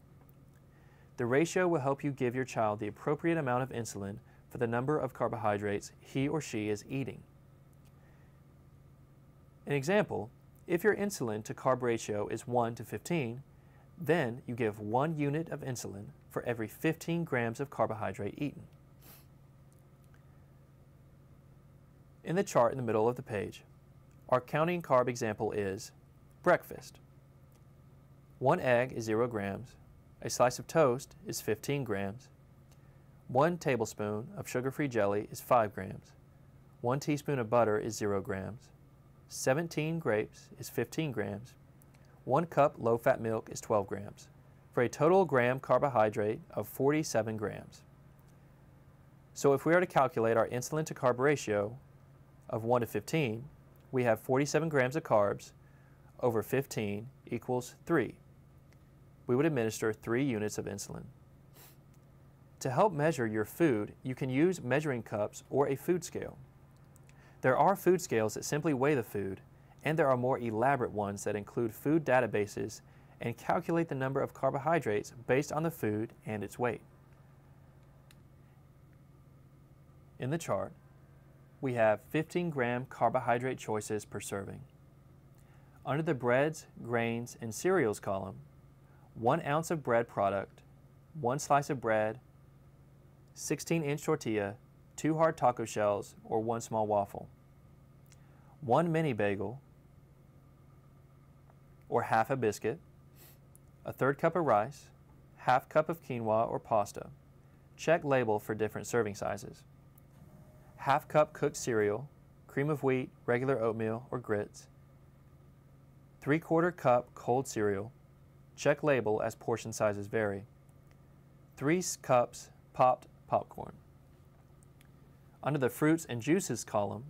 The ratio will help you give your child the appropriate amount of insulin for the number of carbohydrates he or she is eating. An example, if your insulin to carb ratio is 1 to 15, then you give 1 unit of insulin for every 15 grams of carbohydrate eaten. In the chart in the middle of the page, our counting carb example is breakfast. One egg is 0 grams, a slice of toast is 15 grams, one tablespoon of sugar-free jelly is 5 grams, one teaspoon of butter is 0 grams, 17 grapes is 15 grams, one cup low-fat milk is 12 grams, for a total gram carbohydrate of 47 grams. So if we are to calculate our insulin to carb ratio of 1 to 15, we have 47 grams of carbs over 15 equals 3. We would administer 3 units of insulin. To help measure your food, you can use measuring cups or a food scale. There are food scales that simply weigh the food, and there are more elaborate ones that include food databases and calculate the number of carbohydrates based on the food and its weight. In the chart, we have 15 gram carbohydrate choices per serving. Under the breads, grains, and cereals column, one ounce of bread product, one slice of bread, 16 inch tortilla, two hard taco shells, or one small waffle, one mini bagel, or half a biscuit, a third cup of rice, half cup of quinoa or pasta. Check label for different serving sizes. Half cup cooked cereal, cream of wheat, regular oatmeal, or grits, 3 quarter cup cold cereal, check label as portion sizes vary, 3 cups popped popcorn. Under the fruits and juices column,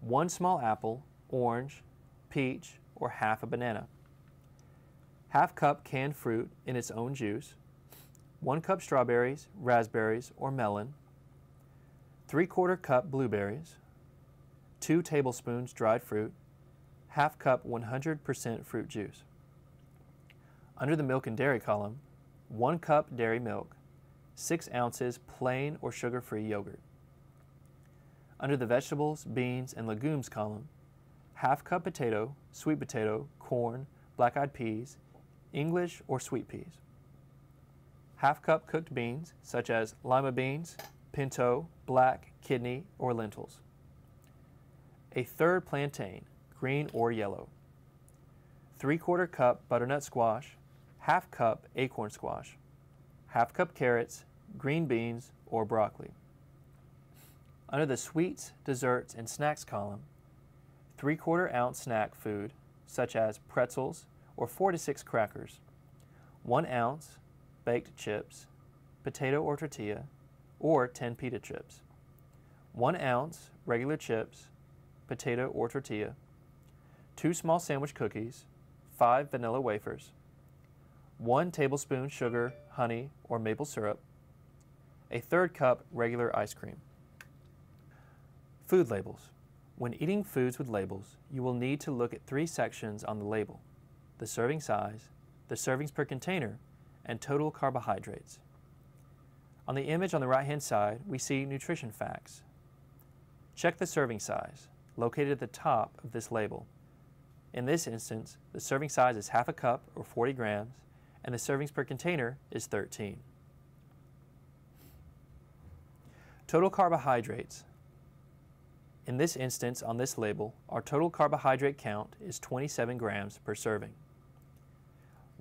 1 small apple, orange, peach, or half a banana, half cup canned fruit in its own juice, 1 cup strawberries, raspberries, or melon, 3 quarter cup blueberries, 2 tablespoons dried fruit, half cup 100% fruit juice. Under the milk and dairy column, 1 cup dairy milk, 6 ounces plain or sugar-free yogurt. Under the vegetables, beans, and legumes column, half cup potato, sweet potato, corn, black-eyed peas, English or sweet peas. Half cup cooked beans, such as lima beans, pinto, black, kidney, or lentils. A third plantain, green or yellow. 3 quarter cup butternut squash, half cup acorn squash, half cup carrots, green beans, or broccoli. Under the sweets, desserts, and snacks column, 3 quarter ounce snack food such as pretzels or 4 to 6 crackers, 1 ounce baked chips, potato or tortilla, or 10 pita chips, 1 ounce regular chips, potato or tortilla, 2 small sandwich cookies, 5 vanilla wafers, 1 tablespoon sugar, honey, or maple syrup, a third cup regular ice cream. Food labels. When eating foods with labels, you will need to look at three sections on the label the serving size, the servings per container, and total carbohydrates. On the image on the right hand side, we see nutrition facts. Check the serving size, located at the top of this label. In this instance, the serving size is half a cup or 40 grams, and the servings per container is 13. Total carbohydrates. In this instance, on this label, our total carbohydrate count is 27 grams per serving.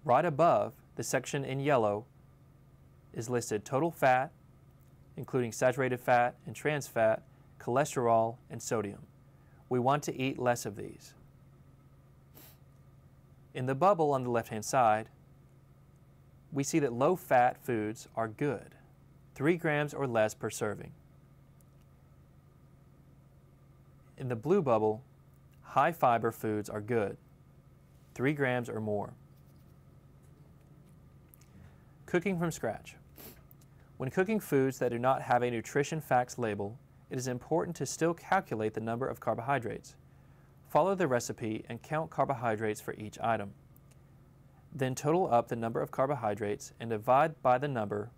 Right above, the section in yellow is listed total fat, including saturated fat and trans fat, cholesterol, and sodium. We want to eat less of these. In the bubble on the left-hand side, we see that low-fat foods are good, 3 grams or less per serving. In the blue bubble, high-fiber foods are good, 3 grams or more. Cooking from scratch. When cooking foods that do not have a nutrition facts label, it is important to still calculate the number of carbohydrates. Follow the recipe and count carbohydrates for each item. Then total up the number of carbohydrates and divide by the number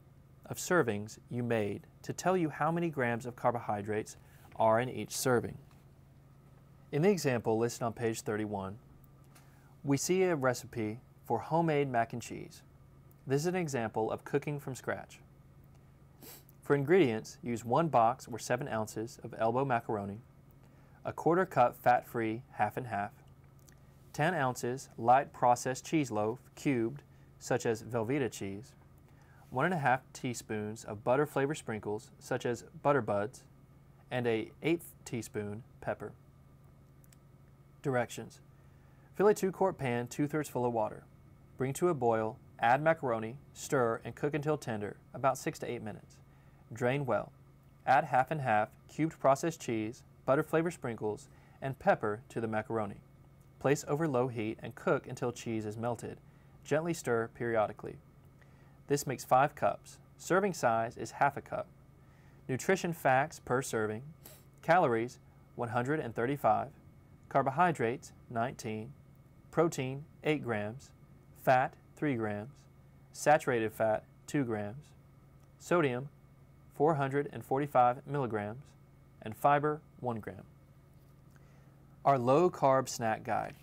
of servings you made to tell you how many grams of carbohydrates are in each serving. In the example listed on page 31, we see a recipe for homemade mac and cheese. This is an example of cooking from scratch. For ingredients, use one box or seven ounces of elbow macaroni, a quarter cup fat-free half and half, 10 ounces light processed cheese loaf cubed, such as Velveeta cheese, one and a half teaspoons of butter flavor sprinkles, such as butter buds, and a eighth teaspoon pepper. Directions. Fill a two quart pan two thirds full of water. Bring to a boil, add macaroni, stir, and cook until tender, about six to eight minutes. Drain well. Add half and half cubed processed cheese, butter flavor sprinkles, and pepper to the macaroni. Place over low heat and cook until cheese is melted. Gently stir periodically. This makes five cups. Serving size is half a cup. Nutrition facts per serving. Calories 135. Carbohydrates 19. Protein 8 grams. Fat 3 grams. Saturated fat 2 grams. Sodium 445 milligrams. And fiber 1 gram. Our low carb snack guide.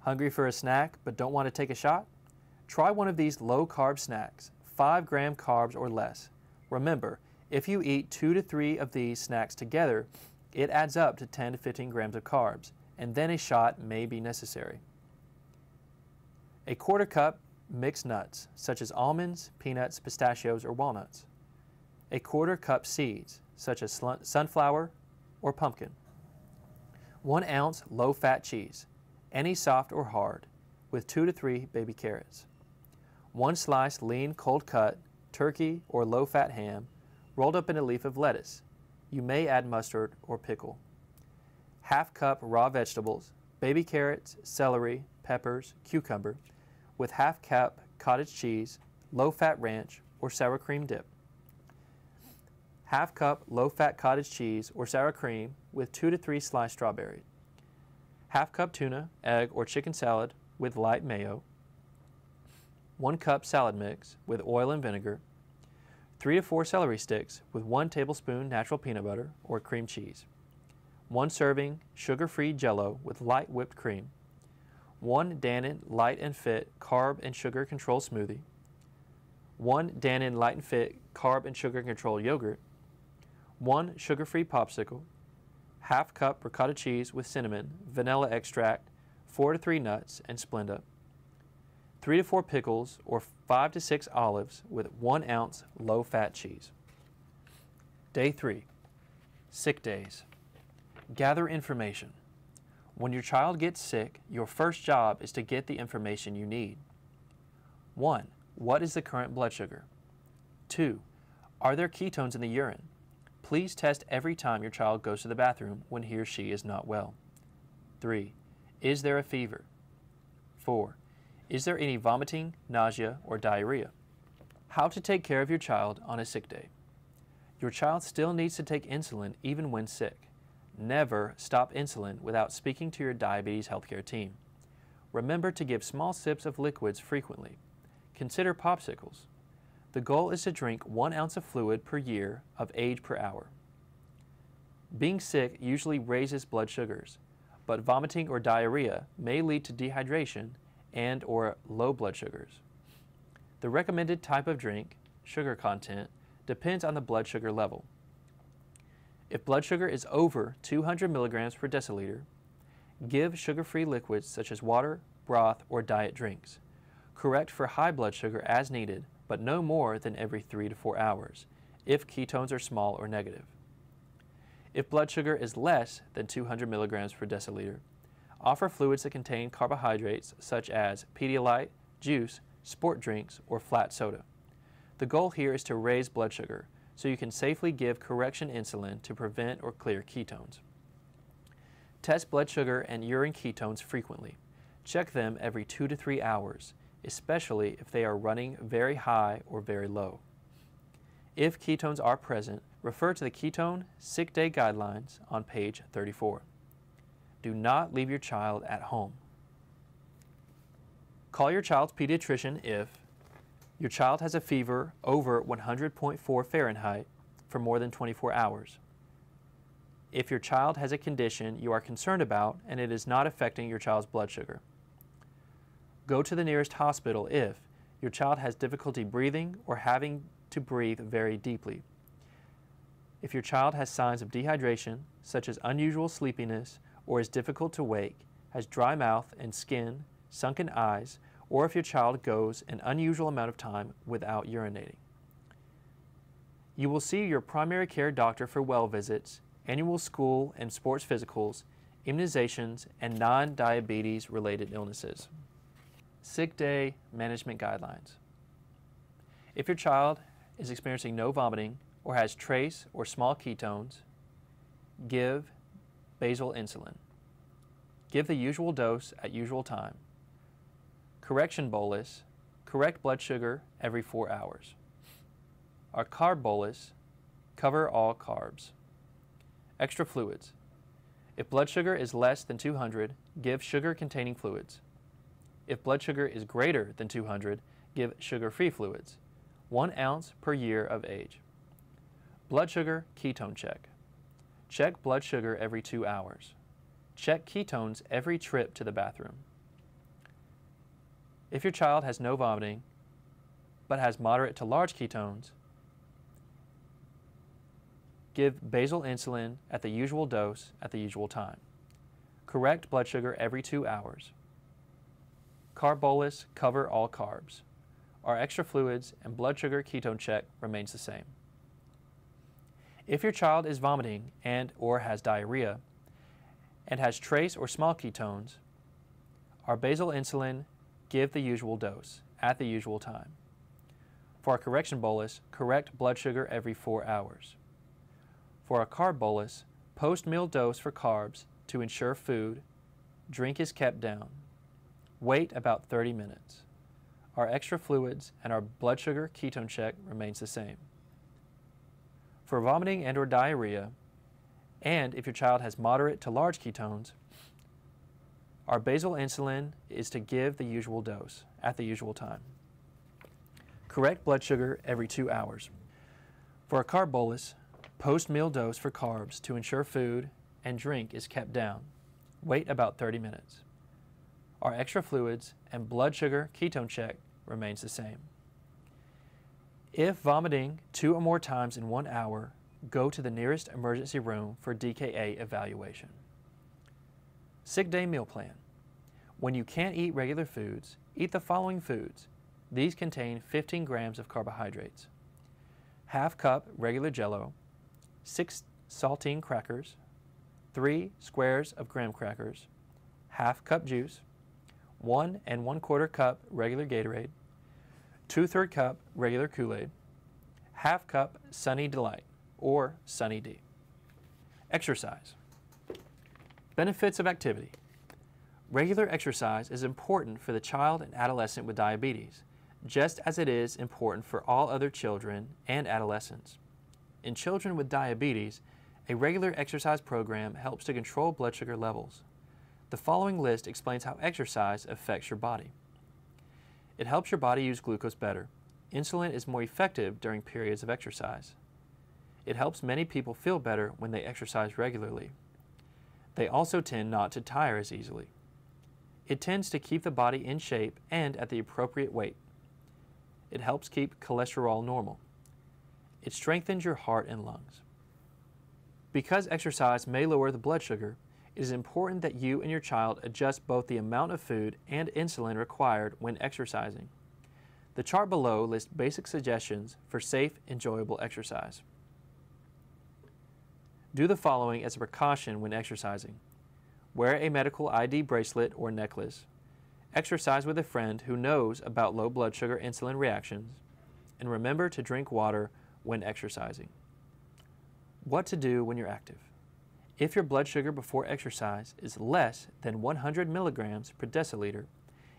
Hungry for a snack but don't want to take a shot? Try one of these low carb snacks, 5 gram carbs or less. Remember, if you eat 2 to 3 of these snacks together, it adds up to 10 to 15 grams of carbs, and then a shot may be necessary. A quarter cup mixed nuts, such as almonds, peanuts, pistachios, or walnuts. A quarter cup seeds, such as sunflower or pumpkin. One ounce low fat cheese, any soft or hard, with two to three baby carrots one slice lean cold cut turkey or low fat ham rolled up in a leaf of lettuce. You may add mustard or pickle. Half cup raw vegetables, baby carrots, celery, peppers, cucumber, with half cup cottage cheese, low fat ranch, or sour cream dip. Half cup low fat cottage cheese or sour cream with two to three sliced strawberries. Half cup tuna, egg, or chicken salad with light mayo 1 cup salad mix with oil and vinegar, 3 to 4 celery sticks with 1 tablespoon natural peanut butter or cream cheese, 1 serving sugar-free jello with light whipped cream, 1 Dannon Light and Fit carb and sugar control smoothie, 1 Dannon Light and Fit carb and sugar control yogurt, 1 sugar-free popsicle, half cup ricotta cheese with cinnamon, vanilla extract, 4 to 3 nuts, and Splenda, three to four pickles, or five to six olives with one ounce low fat cheese. Day three, sick days. Gather information. When your child gets sick, your first job is to get the information you need. 1. What is the current blood sugar? 2. Are there ketones in the urine? Please test every time your child goes to the bathroom when he or she is not well. 3. Is there a fever? 4. Is there any vomiting, nausea, or diarrhea? How to take care of your child on a sick day. Your child still needs to take insulin even when sick. Never stop insulin without speaking to your diabetes healthcare team. Remember to give small sips of liquids frequently. Consider popsicles. The goal is to drink one ounce of fluid per year of age per hour. Being sick usually raises blood sugars, but vomiting or diarrhea may lead to dehydration and or low blood sugars. The recommended type of drink, sugar content, depends on the blood sugar level. If blood sugar is over 200 milligrams per deciliter, give sugar-free liquids such as water, broth, or diet drinks. Correct for high blood sugar as needed, but no more than every 3 to 4 hours, if ketones are small or negative. If blood sugar is less than 200 milligrams per deciliter, Offer fluids that contain carbohydrates such as Pedialyte, juice, sport drinks, or flat soda. The goal here is to raise blood sugar so you can safely give correction insulin to prevent or clear ketones. Test blood sugar and urine ketones frequently. Check them every two to three hours, especially if they are running very high or very low. If ketones are present, refer to the Ketone Sick Day Guidelines on page 34. Do not leave your child at home. Call your child's pediatrician if your child has a fever over 100.4 Fahrenheit for more than 24 hours. if your child has a condition you are concerned about and it is not affecting your child's blood sugar. Go to the nearest hospital if your child has difficulty breathing or having to breathe very deeply. If your child has signs of dehydration, such as unusual sleepiness or is difficult to wake, has dry mouth and skin, sunken eyes, or if your child goes an unusual amount of time without urinating. You will see your primary care doctor for well visits, annual school and sports physicals, immunizations, and non diabetes related illnesses. Sick day management guidelines. If your child is experiencing no vomiting or has trace or small ketones, give basal insulin. Give the usual dose at usual time. Correction bolus, correct blood sugar every four hours. Our carb bolus, cover all carbs. Extra fluids. If blood sugar is less than 200, give sugar containing fluids. If blood sugar is greater than 200, give sugar free fluids, 1 ounce per year of age. Blood sugar ketone check. Check blood sugar every two hours. Check ketones every trip to the bathroom. If your child has no vomiting, but has moderate to large ketones, Give basal insulin at the usual dose at the usual time. Correct blood sugar every two hours. Carb bolus cover all carbs. Our extra fluids and blood sugar ketone check remains the same. If your child is vomiting and or has diarrhea and has trace or small ketones, our basal insulin give the usual dose at the usual time. For a correction bolus, correct blood sugar every four hours. For a carb bolus, post-meal dose for carbs to ensure food, drink is kept down. Wait about 30 minutes. Our extra fluids and our blood sugar ketone check remains the same. For vomiting and or diarrhea, and if your child has moderate to large ketones, our basal insulin is to give the usual dose at the usual time. Correct blood sugar every two hours. For a carb bolus, Post-meal dose for carbs to ensure food and drink is kept down. Wait about 30 minutes. Our extra fluids and blood sugar ketone check remains the same. If vomiting two or more times in one hour, go to the nearest emergency room for DKA evaluation. Sick day meal plan. When you can't eat regular foods, eat the following foods. These contain 15 grams of carbohydrates. Half cup regular jello, six saltine crackers, three squares of graham crackers, half cup juice, one and one quarter cup regular Gatorade, two third cup regular Kool-Aid, half cup Sunny Delight or Sunny D. Exercise. Benefits of activity. Regular exercise is important for the child and adolescent with diabetes, just as it is important for all other children and adolescents. In children with diabetes, a regular exercise program helps to control blood sugar levels. The following list explains how exercise affects your body. It helps your body use glucose better. Insulin is more effective during periods of exercise. It helps many people feel better when they exercise regularly. They also tend not to tire as easily. It tends to keep the body in shape and at the appropriate weight. It helps keep cholesterol normal. It strengthens your heart and lungs. Because exercise may lower the blood sugar, it is important that you and your child adjust both the amount of food and insulin required when exercising. The chart below lists basic suggestions for safe, enjoyable exercise. Do the following as a precaution when exercising. Wear a medical ID bracelet or necklace. Exercise with a friend who knows about low blood sugar insulin reactions. And remember to drink water when exercising. What to do when you're active. If your blood sugar before exercise is less than 100 milligrams per deciliter,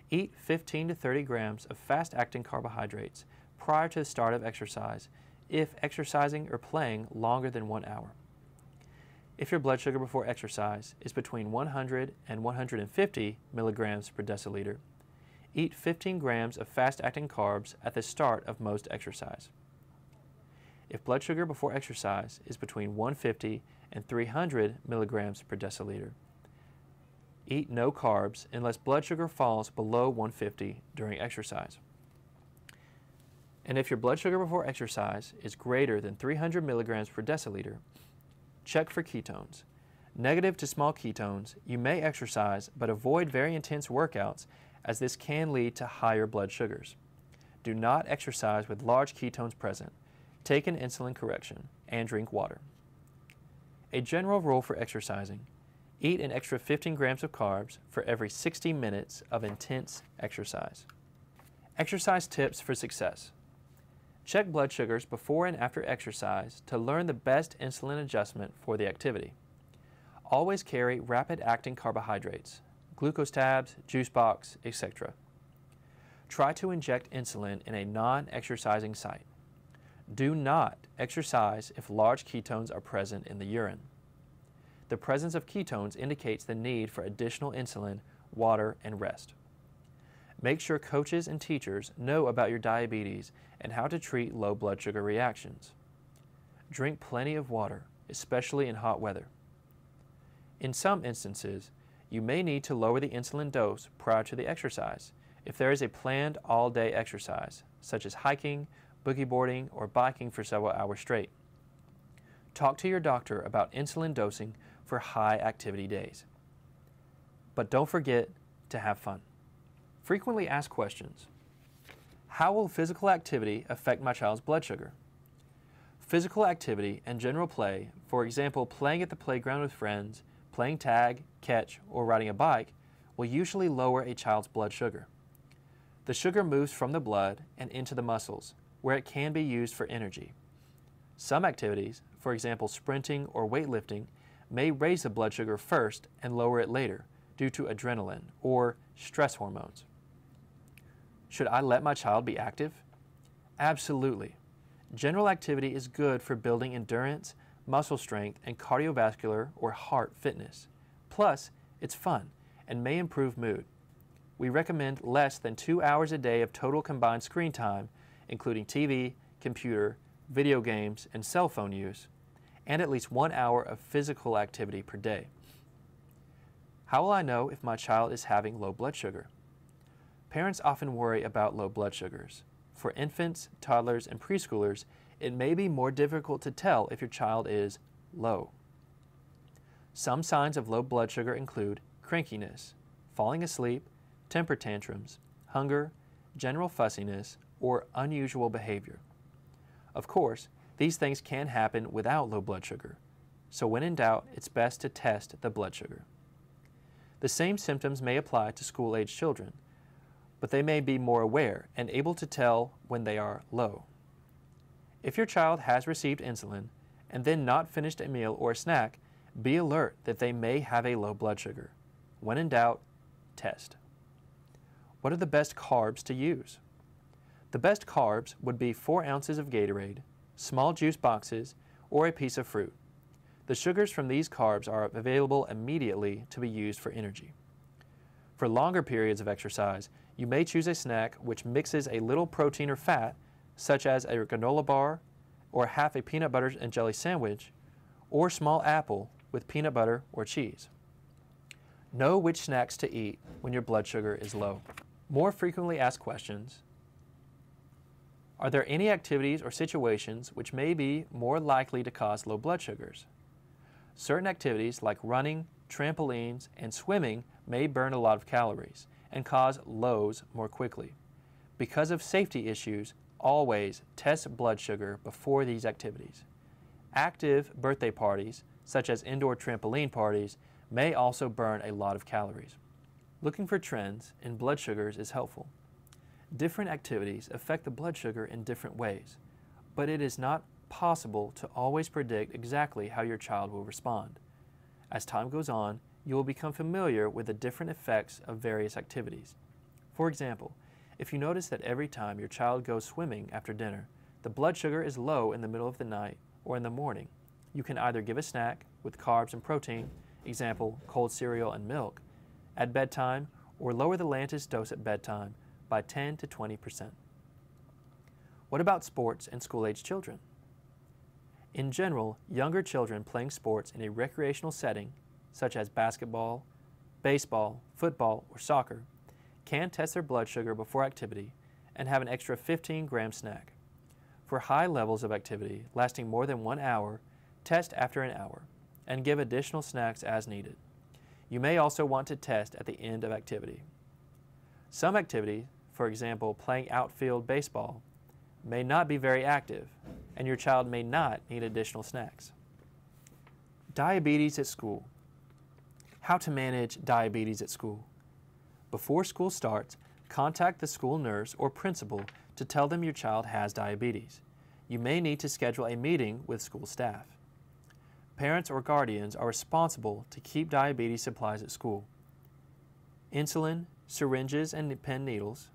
eat 15 to 30 grams of fast-acting carbohydrates prior to the start of exercise if exercising or playing longer than one hour. If your blood sugar before exercise is between 100 and 150 milligrams per deciliter, eat 15 grams of fast-acting carbs at the start of most exercise. if blood sugar before exercise is between 150 and 300 milligrams per deciliter. Eat no carbs unless blood sugar falls below 150 during exercise. And if your blood sugar before exercise is greater than 300 milligrams per deciliter, check for ketones. Negative to small ketones, you may exercise but avoid very intense workouts as this can lead to higher blood sugars. Do not exercise with large ketones present. Take an insulin correction and drink water. A general rule for exercising eat an extra 15 grams of carbs for every 60 minutes of intense exercise. Exercise tips for success. Check blood sugars before and after exercise to learn the best insulin adjustment for the activity. Always carry rapid acting carbohydrates, glucose tabs, juice box, etc. Try to inject insulin in a non exercising site. Do not exercise if large ketones are present in the urine. The presence of ketones indicates the need for additional insulin, water, and rest. Make sure coaches and teachers know about your diabetes and how to treat low blood sugar reactions. Drink plenty of water, especially in hot weather. In some instances, you may need to lower the insulin dose prior to the exercise if there is a planned all-day exercise, such as hiking, boogie boarding, or biking for several hours straight. Talk to your doctor about insulin dosing for high activity days. But don't forget to have fun. Frequently asked questions. How will physical activity affect my child's blood sugar? Physical activity and general play, for example, playing at the playground with friends, playing tag, catch, or riding a bike, will usually lower a child's blood sugar. The sugar moves from the blood and into the muscles, where it can be used for energy. Some activities, for example sprinting or weightlifting, may raise the blood sugar first and lower it later due to adrenaline or stress hormones. Should I let my child be active? Absolutely. General activity is good for building endurance, muscle strength, and cardiovascular or heart fitness. Plus, it's fun and may improve mood. We recommend less than two hours a day of total combined screen time, including TV, computer, video games, and cell phone use, and at least one hour of physical activity per day. How will I know if my child is having low blood sugar? Parents often worry about low blood sugars. For infants, toddlers, and preschoolers, it may be more difficult to tell if your child is low. Some signs of low blood sugar include crankiness, falling asleep, temper tantrums, hunger, general fussiness, or unusual behavior. Of course, these things can happen without low blood sugar, so when in doubt, it's best to test the blood sugar. The same symptoms may apply to school-age children, but they may be more aware and able to tell when they are low. If your child has received insulin and then not finished a meal or a snack, be alert that they may have a low blood sugar. When in doubt, test. What are the best carbs to use? The best carbs would be 4 ounces of Gatorade, small juice boxes, or a piece of fruit. The sugars from these carbs are available immediately to be used for energy. For longer periods of exercise, you may choose a snack which mixes a little protein or fat, such as a granola bar or half a peanut butter and jelly sandwich, or small apple with peanut butter or cheese. Know which snacks to eat when your blood sugar is low. More frequently asked questions Are there any activities or situations which may be more likely to cause low blood sugars? Certain activities like running, trampolines, and swimming may burn a lot of calories and cause lows more quickly. Because of safety issues, always test blood sugar before these activities. Active birthday parties, such as indoor trampoline parties, may also burn a lot of calories. Looking for trends in blood sugars is helpful. Different activities affect the blood sugar in different ways, but it is not possible to always predict exactly how your child will respond. As time goes on, you will become familiar with the different effects of various activities. For example, if you notice that every time your child goes swimming after dinner, the blood sugar is low in the middle of the night or in the morning, you can either give a snack with carbs and protein, example, cold cereal and milk, at bedtime or lower the Lantus dose at bedtime by 10 to 20 percent. What about sports and school-age children? In general, younger children playing sports in a recreational setting, such as basketball, baseball, football, or soccer, can test their blood sugar before activity and have an extra 15 gram snack. For high levels of activity lasting more than one hour, test after an hour and give additional snacks as needed. You may also want to test at the end of activity. Some activity, for example playing outfield baseball, may not be very active and your child may not need additional snacks. Diabetes at school. How to manage diabetes at school. Before school starts, contact the school nurse or principal to tell them your child has diabetes. You may need to schedule a meeting with school staff. Parents or guardians are responsible to keep diabetes supplies at school. Insulin, syringes and pen needles,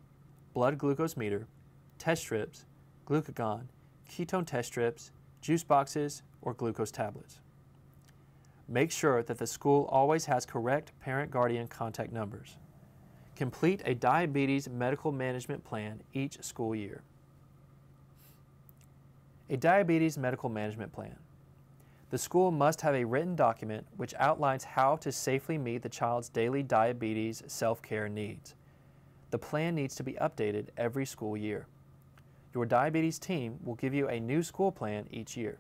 blood glucose meter, test strips, glucagon, ketone test strips, juice boxes, or glucose tablets. Make sure that the school always has correct parent-guardian contact numbers. Complete a diabetes medical management plan each school year. A diabetes medical management plan. The school must have a written document which outlines how to safely meet the child's daily diabetes self-care needs. The plan needs to be updated every school year. Your diabetes team will give you a new school plan each year.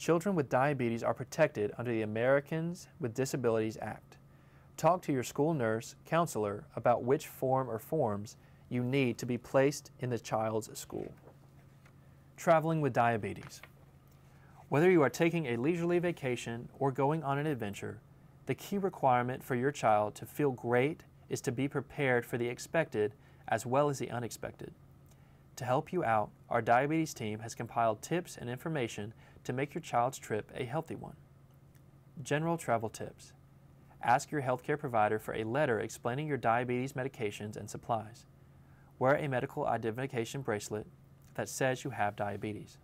Children with diabetes are protected under the Americans with Disabilities Act. Talk to your school nurse, counselor about which form or forms you need to be placed in the child's school. Traveling with diabetes. Whether you are taking a leisurely vacation or going on an adventure, the key requirement for your child to feel great is to be prepared for the expected as well as the unexpected. To help you out, our diabetes team has compiled tips and information to make your child's trip a healthy one. General travel tips. Ask your healthcare provider for a letter explaining your diabetes medications and supplies. Wear a medical identification bracelet that says you have diabetes.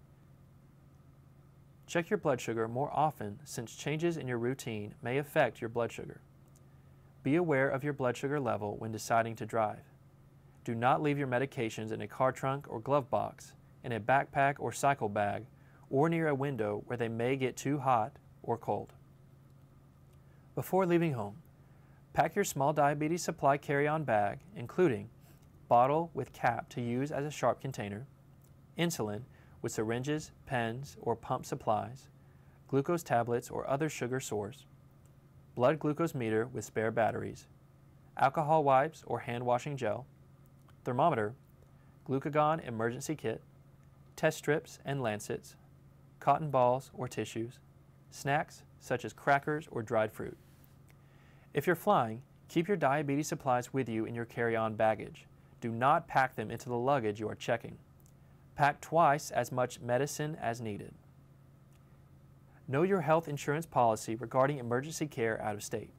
Check your blood sugar more often since changes in your routine may affect your blood sugar. Be aware of your blood sugar level when deciding to drive. Do not leave your medications in a car trunk or glove box, in a backpack or cycle bag, or near a window where they may get too hot or cold. Before leaving home, pack your small diabetes supply carry-on bag, including bottle with cap to use as a sharp container, insulin with syringes, pens, or pump supplies, glucose tablets or other sugar source, blood glucose meter with spare batteries, alcohol wipes or hand washing gel, thermometer, glucagon emergency kit, test strips and lancets, cotton balls or tissues, snacks such as crackers or dried fruit. If you're flying, keep your diabetes supplies with you in your carry-on baggage. Do not pack them into the luggage you are checking. Pack twice as much medicine as needed. Know your health insurance policy regarding emergency care out of state.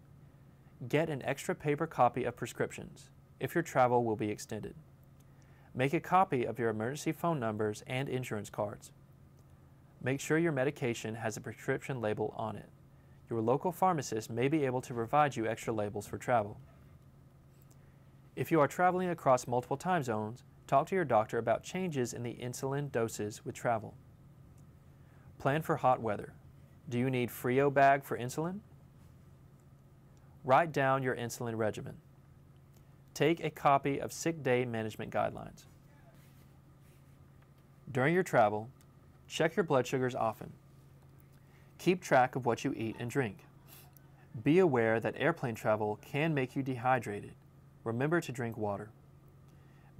Get an extra paper copy of prescriptions if your travel will be extended. Make a copy of your emergency phone numbers and insurance cards. Make sure your medication has a prescription label on it. Your local pharmacist may be able to provide you extra labels for travel. If you are traveling across multiple time zones, talk to your doctor about changes in the insulin doses with travel. Plan for hot weather. Do you need Frio bag for insulin? Write down your insulin regimen. Take a copy of sick day management guidelines. During your travel, check your blood sugars often. Keep track of what you eat and drink. Be aware that airplane travel can make you dehydrated. Remember to drink water.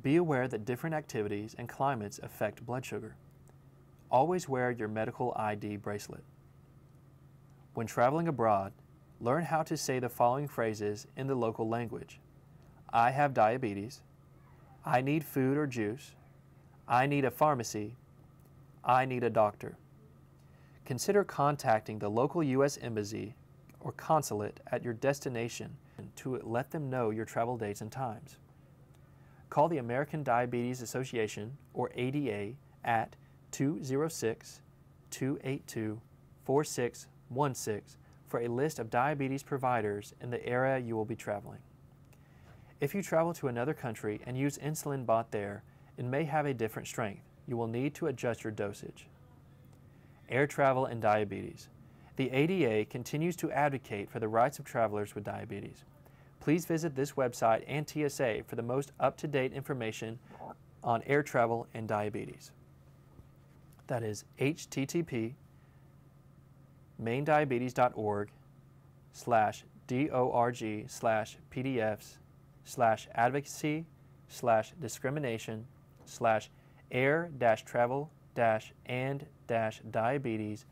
Be aware that different activities and climates affect blood sugar. Always wear your medical ID bracelet. When traveling abroad, learn how to say the following phrases in the local language. I have diabetes. I need food or juice. I need a pharmacy. I need a doctor. Consider contacting the local U.S. Embassy or consulate at your destination to let them know your travel dates and times. Call the American Diabetes Association, or ADA, at 206 282 4616 for a list of diabetes providers in the area you will be traveling. If you travel to another country and use insulin bought there, it may have a different strength. You will need to adjust your dosage. air travel, and diabetes. The ADA continues to advocate for the rights of travelers with diabetes. Please visit this website and TSA for the most up-to-date information on air travel and diabetes. That is http maindiabetes.org slash dorg slash pdfs slash advocacy slash discrimination slash air dash travel dash and dash diabetes.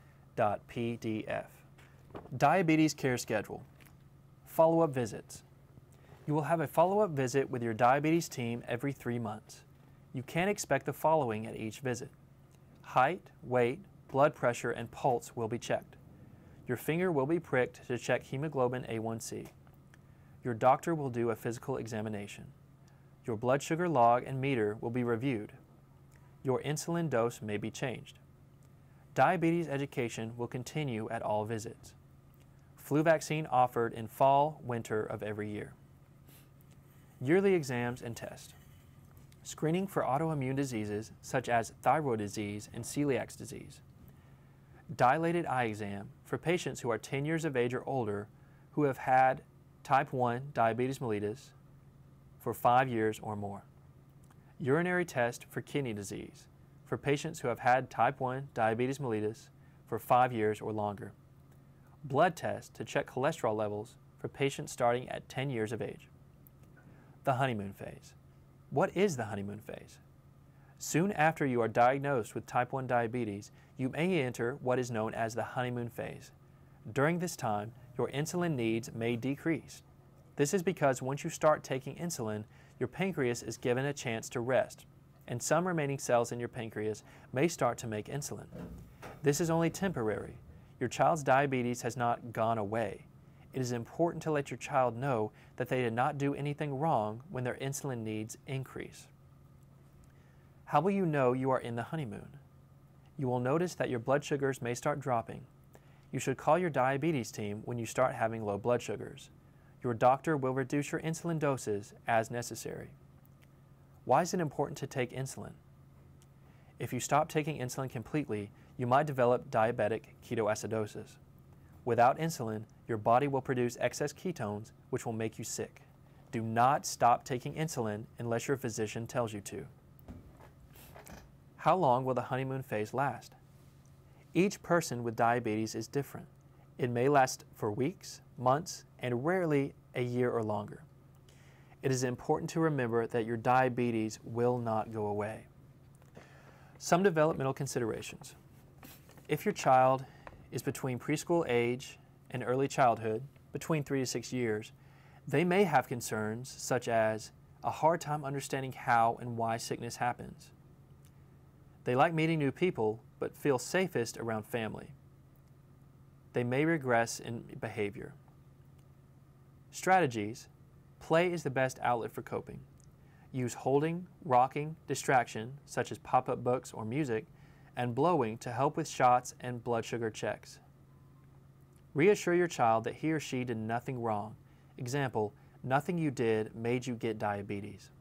Diabetes care schedule. Follow-up visits. You will have a follow-up visit with your diabetes team every three months. You can expect the following at each visit. Height, weight, blood pressure, and pulse will be checked. Your finger will be pricked to check hemoglobin A1C. Your doctor will do a physical examination. Your blood sugar log and meter will be reviewed. Your insulin dose may be changed. Diabetes education will continue at all visits. Flu vaccine offered in fall, winter of every year. Yearly exams and tests. Screening for autoimmune diseases such as thyroid disease and celiac disease. Dilated eye exam for patients who are 10 years of age or older who have had type 1 diabetes mellitus for five years or more. Urinary test for kidney disease for patients who have had type 1 diabetes mellitus for five years or longer. Blood test to check cholesterol levels for patients starting at 10 years of age. The honeymoon phase. What is the honeymoon phase? Soon after you are diagnosed with type 1 diabetes, you may enter what is known as the honeymoon phase. During this time, your insulin needs may decrease. This is because once you start taking insulin, your pancreas is given a chance to rest, and some remaining cells in your pancreas may start to make insulin. This is only temporary. Your child's diabetes has not gone away. It is important to let your child know that they did not do anything wrong when their insulin needs increase. How will you know you are in the honeymoon? You will notice that your blood sugars may start dropping. You should call your diabetes team when you start having low blood sugars. Your doctor will reduce your insulin doses as necessary. Why is it important to take insulin? If you stop taking insulin completely, you might develop diabetic ketoacidosis. Without insulin, your body will produce excess ketones, which will make you sick. Do not stop taking insulin unless your physician tells you to. How long will the honeymoon phase last? Each person with diabetes is different. It may last for weeks, months, and rarely a year or longer. It is important to remember that your diabetes will not go away. Some developmental considerations. If your child is between preschool age and early childhood, between three to six years, they may have concerns such as a hard time understanding how and why sickness happens, they like meeting new people, but feel safest around family. They may regress in behavior. Strategies Play is the best outlet for coping. Use holding, rocking, distraction, such as pop up books or music, and blowing to help with shots and blood sugar checks. Reassure your child that he or she did nothing wrong. Example, nothing you did made you get diabetes.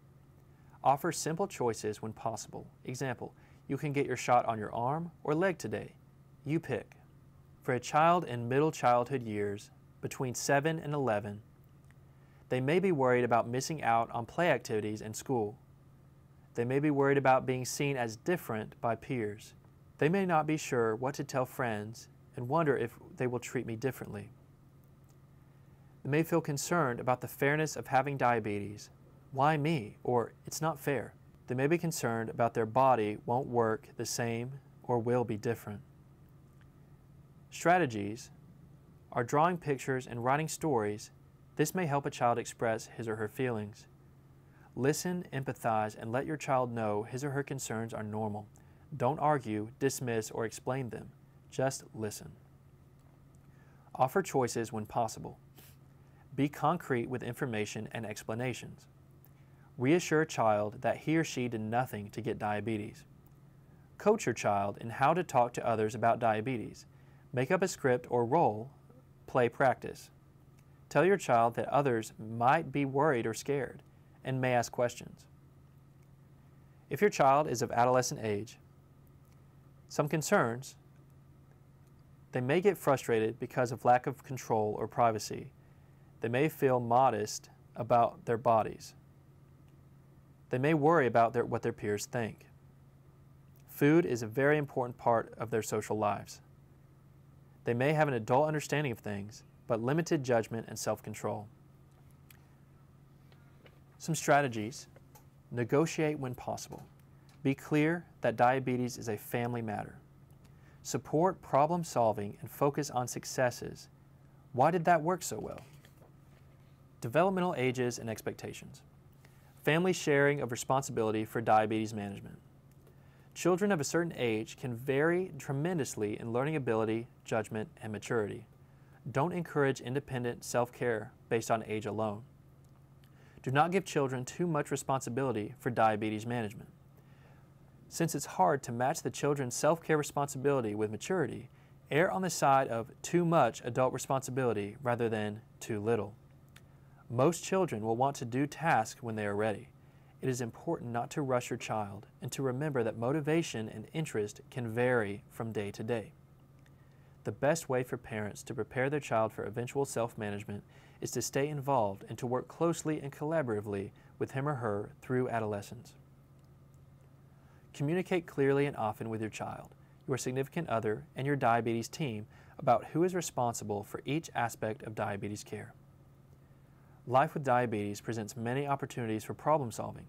Offer simple choices when possible. Example, you can get your shot on your arm or leg today. You pick. For a child in middle childhood years, between 7 and 11, they may be worried about missing out on play activities in school. They may be worried about being seen as different by peers. They may not be sure what to tell friends and wonder if they will treat me differently. They may feel concerned about the fairness of having diabetes. Why me? Or it's not fair. They may be concerned about their body won't work the same or will be different. Strategies are drawing pictures and writing stories. This may help a child express his or her feelings. Listen, empathize, and let your child know his or her concerns are normal. Don't argue, dismiss, or explain them. Just listen. Offer choices when possible. Be concrete with information and explanations. Reassure a child that he or she did nothing to get diabetes. Coach your child in how to talk to others about diabetes. Make up a script or role play practice. Tell your child that others might be worried or scared and may ask questions. If your child is of adolescent age, some concerns They may get frustrated because of lack of control or privacy. They may feel modest about their bodies. They may worry about their, what their peers think. Food is a very important part of their social lives. They may have an adult understanding of things, but limited judgment and self control. Some strategies negotiate when possible. Be clear that diabetes is a family matter. Support problem solving and focus on successes. Why did that work so well? Developmental ages and expectations. Family sharing of responsibility for diabetes management. Children of a certain age can vary tremendously in learning ability, judgment, and maturity. Don't encourage independent self care based on age alone. Do not give children too much responsibility for diabetes management. Since it's hard to match the children's self care responsibility with maturity, err on the side of too much adult responsibility rather than too little. Most children will want to do tasks when they are ready it is important not to rush your child and to remember that motivation and interest can vary from day to day. The best way for parents to prepare their child for eventual self management is to stay involved and to work closely and collaboratively with him or her through adolescence. Communicate clearly and often with your child, your significant other, and your diabetes team about who is responsible for each aspect of diabetes care. Life with diabetes presents many opportunities for problem solving.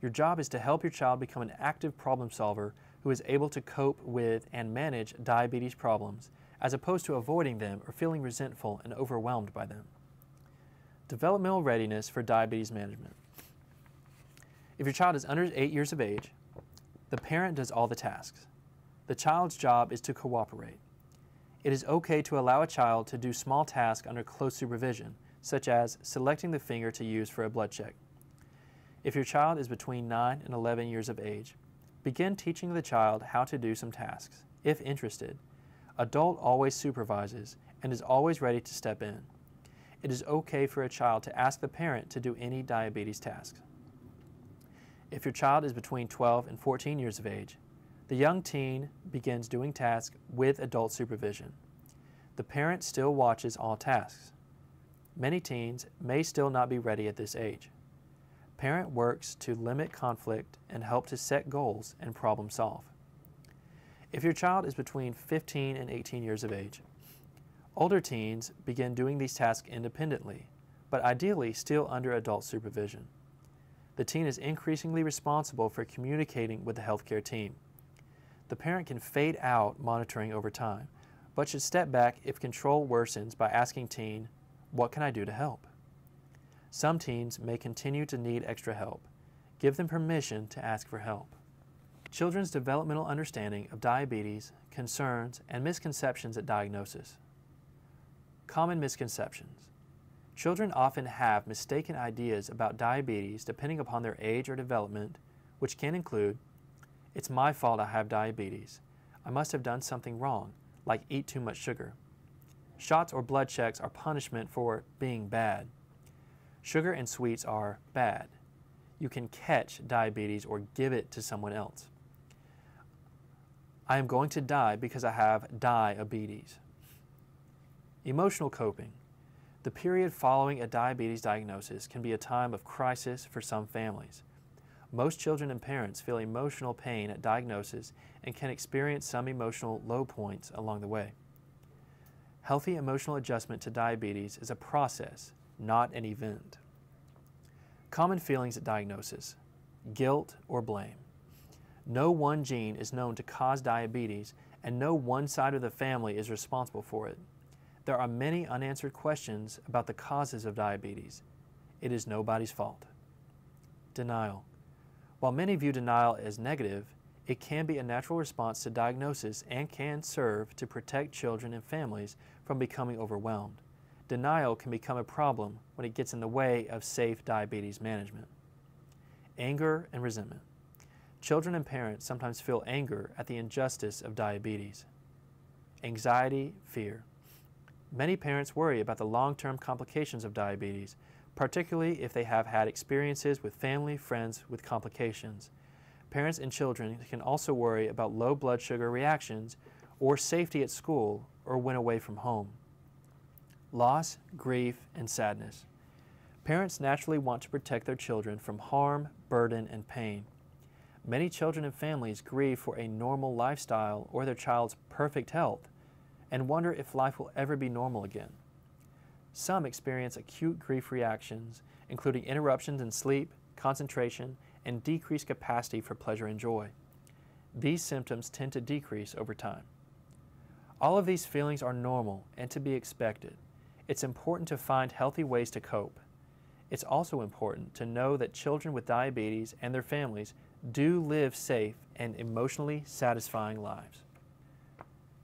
Your job is to help your child become an active problem solver who is able to cope with and manage diabetes problems, as opposed to avoiding them or feeling resentful and overwhelmed by them. Developmental readiness for diabetes management. If your child is under 8 years of age, the parent does all the tasks. The child's job is to cooperate. It is okay to allow a child to do small tasks under close supervision, such as selecting the finger to use for a blood check. If your child is between 9 and 11 years of age, begin teaching the child how to do some tasks, if interested. Adult always supervises and is always ready to step in. It is okay for a child to ask the parent to do any diabetes tasks. If your child is between 12 and 14 years of age, the young teen begins doing tasks with adult supervision. The parent still watches all tasks. Many teens may still not be ready at this age. Parent works to limit conflict and help to set goals and problem solve. If your child is between 15 and 18 years of age, older teens begin doing these tasks independently, but ideally still under adult supervision. The teen is increasingly responsible for communicating with the healthcare team. The parent can fade out monitoring over time, but should step back if control worsens by asking teen, what can I do to help? Some teens may continue to need extra help. Give them permission to ask for help. Children's developmental understanding of diabetes, concerns, and misconceptions at diagnosis. Common misconceptions. Children often have mistaken ideas about diabetes depending upon their age or development, which can include It's my fault I have diabetes. I must have done something wrong, like eat too much sugar. Shots or blood checks are punishment for being bad. Sugar and sweets are bad. You can catch diabetes or give it to someone else. I am going to die because I have diabetes. Emotional coping. The period following a diabetes diagnosis can be a time of crisis for some families. Most children and parents feel emotional pain at diagnosis and can experience some emotional low points along the way. Healthy emotional adjustment to diabetes is a process, not an event. Common feelings at diagnosis guilt or blame. No one gene is known to cause diabetes, and no one side of the family is responsible for it. There are many unanswered questions about the causes of diabetes. It is nobody's fault. Denial. While many view denial as negative, it can be a natural response to diagnosis and can serve to protect children and families from becoming overwhelmed. Denial can become a problem when it gets in the way of safe diabetes management. Anger and resentment. Children and parents sometimes feel anger at the injustice of diabetes. Anxiety, fear. Many parents worry about the long term complications of diabetes, particularly if they have had experiences with family, friends with complications. Parents and children can also worry about low blood sugar reactions or safety at school or when away from home. Loss, grief, and sadness. Parents naturally want to protect their children from harm, burden, and pain. Many children and families grieve for a normal lifestyle or their child's perfect health and wonder if life will ever be normal again. Some experience acute grief reactions, including interruptions in sleep, concentration, and decreased capacity for pleasure and joy. These symptoms tend to decrease over time. All of these feelings are normal and to be expected. It's important to find healthy ways to cope. It's also important to know that children with diabetes and their families do live safe and emotionally satisfying lives.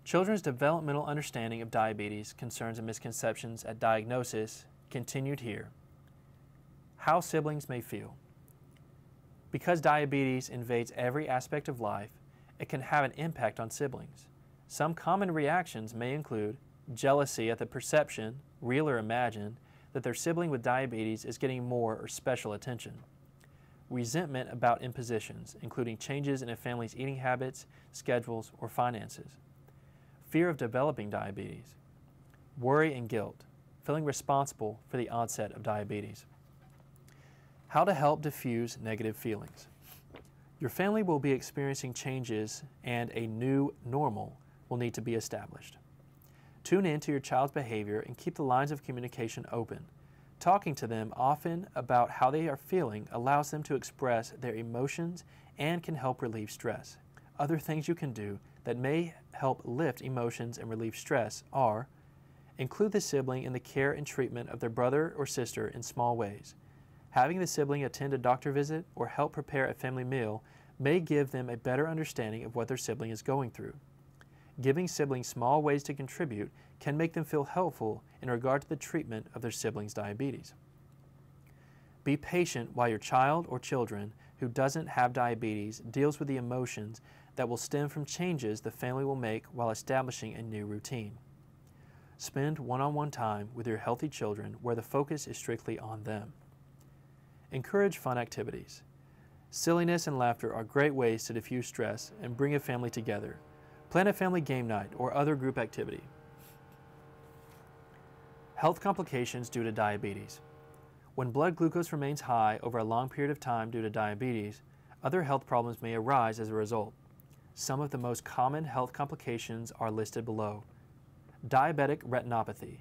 Children's developmental understanding of diabetes, concerns and misconceptions at diagnosis continued here. How siblings may feel. Because diabetes invades every aspect of life, it can have an impact on siblings. Some common reactions may include jealousy at the perception, real or imagined, that their sibling with diabetes is getting more or special attention resentment about impositions, including changes in a family's eating habits, schedules, or finances, fear of developing diabetes, worry and guilt, feeling responsible for the onset of diabetes. How to help diffuse negative feelings. Your family will be experiencing changes and a new normal will need to be established. Tune in to your child's behavior and keep the lines of communication open. Talking to them often about how they are feeling allows them to express their emotions and can help relieve stress. Other things you can do that may help lift emotions and relieve stress are include the sibling in the care and treatment of their brother or sister in small ways. Having the sibling attend a doctor visit or help prepare a family meal may give them a better understanding of what their sibling is going through. Giving siblings small ways to contribute can make them feel helpful in regard to the treatment of their siblings' diabetes. Be patient while your child or children who doesn't have diabetes deals with the emotions that will stem from changes the family will make while establishing a new routine. Spend one on one time with your healthy children where the focus is strictly on them. Encourage fun activities. Silliness and laughter are great ways to diffuse stress and bring a family together. Plan a family game night or other group activity. Health complications due to diabetes. When blood glucose remains high over a long period of time due to diabetes, other health problems may arise as a result. Some of the most common health complications are listed below. Diabetic retinopathy,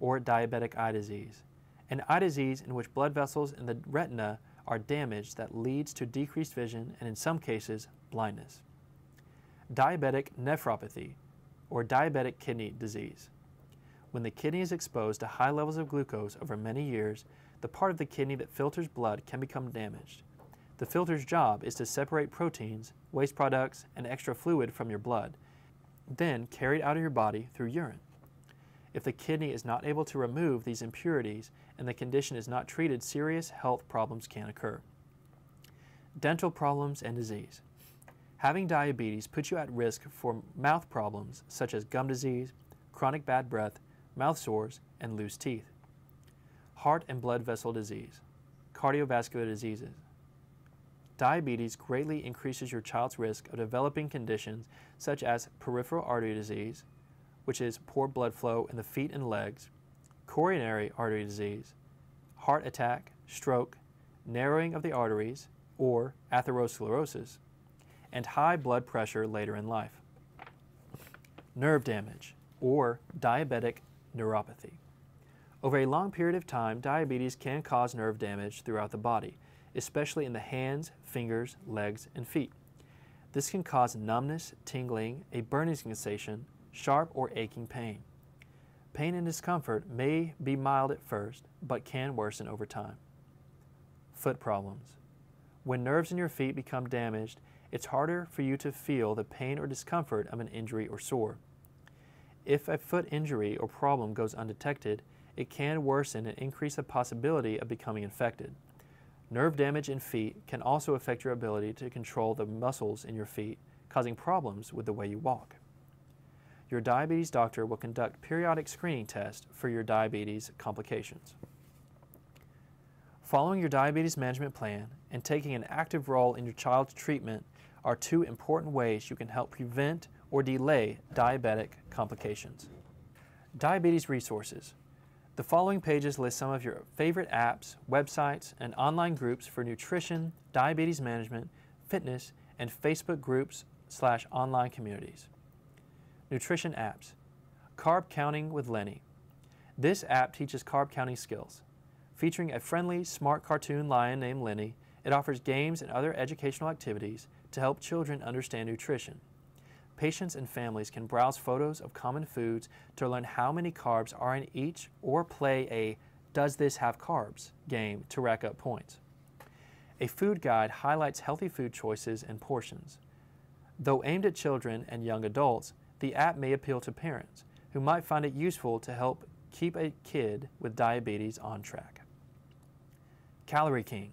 or diabetic eye disease, an eye disease in which blood vessels in the retina are damaged that leads to decreased vision and in some cases, blindness diabetic nephropathy, or diabetic kidney disease. When the kidney is exposed to high levels of glucose over many years, the part of the kidney that filters blood can become damaged. The filter's job is to separate proteins, waste products, and extra fluid from your blood, then carried out of your body through urine. If the kidney is not able to remove these impurities and the condition is not treated, serious health problems can occur. Dental problems and disease. Having diabetes puts you at risk for mouth problems such as gum disease, chronic bad breath, mouth sores, and loose teeth. Heart and blood vessel disease, cardiovascular diseases. Diabetes greatly increases your child's risk of developing conditions such as peripheral artery disease, which is poor blood flow in the feet and legs, coronary artery disease, heart attack, stroke, narrowing of the arteries, or atherosclerosis, and high blood pressure later in life. Nerve damage, or diabetic neuropathy. Over a long period of time, diabetes can cause nerve damage throughout the body, especially in the hands, fingers, legs, and feet. This can cause numbness, tingling, a burning sensation, sharp or aching pain. Pain and discomfort may be mild at first, but can worsen over time. Foot problems. When nerves in your feet become damaged, it's harder for you to feel the pain or discomfort of an injury or sore. If a foot injury or problem goes undetected, it can worsen and increase the possibility of becoming infected. Nerve damage in feet can also affect your ability to control the muscles in your feet, causing problems with the way you walk. Your diabetes doctor will conduct periodic screening tests for your diabetes complications. Following your diabetes management plan and taking an active role in your child's treatment are two important ways you can help prevent or delay diabetic complications. Diabetes resources. The following pages list some of your favorite apps, websites, and online groups for nutrition, diabetes management, fitness, and Facebook groups slash online communities. Nutrition apps. Carb Counting with Lenny. This app teaches carb counting skills. Featuring a friendly, smart cartoon lion named Lenny, it offers games and other educational activities to help children understand nutrition. Patients and families can browse photos of common foods to learn how many carbs are in each or play a Does This Have Carbs game to rack up points. A food guide highlights healthy food choices and portions. Though aimed at children and young adults, the app may appeal to parents who might find it useful to help keep a kid with diabetes on track. Calorie King.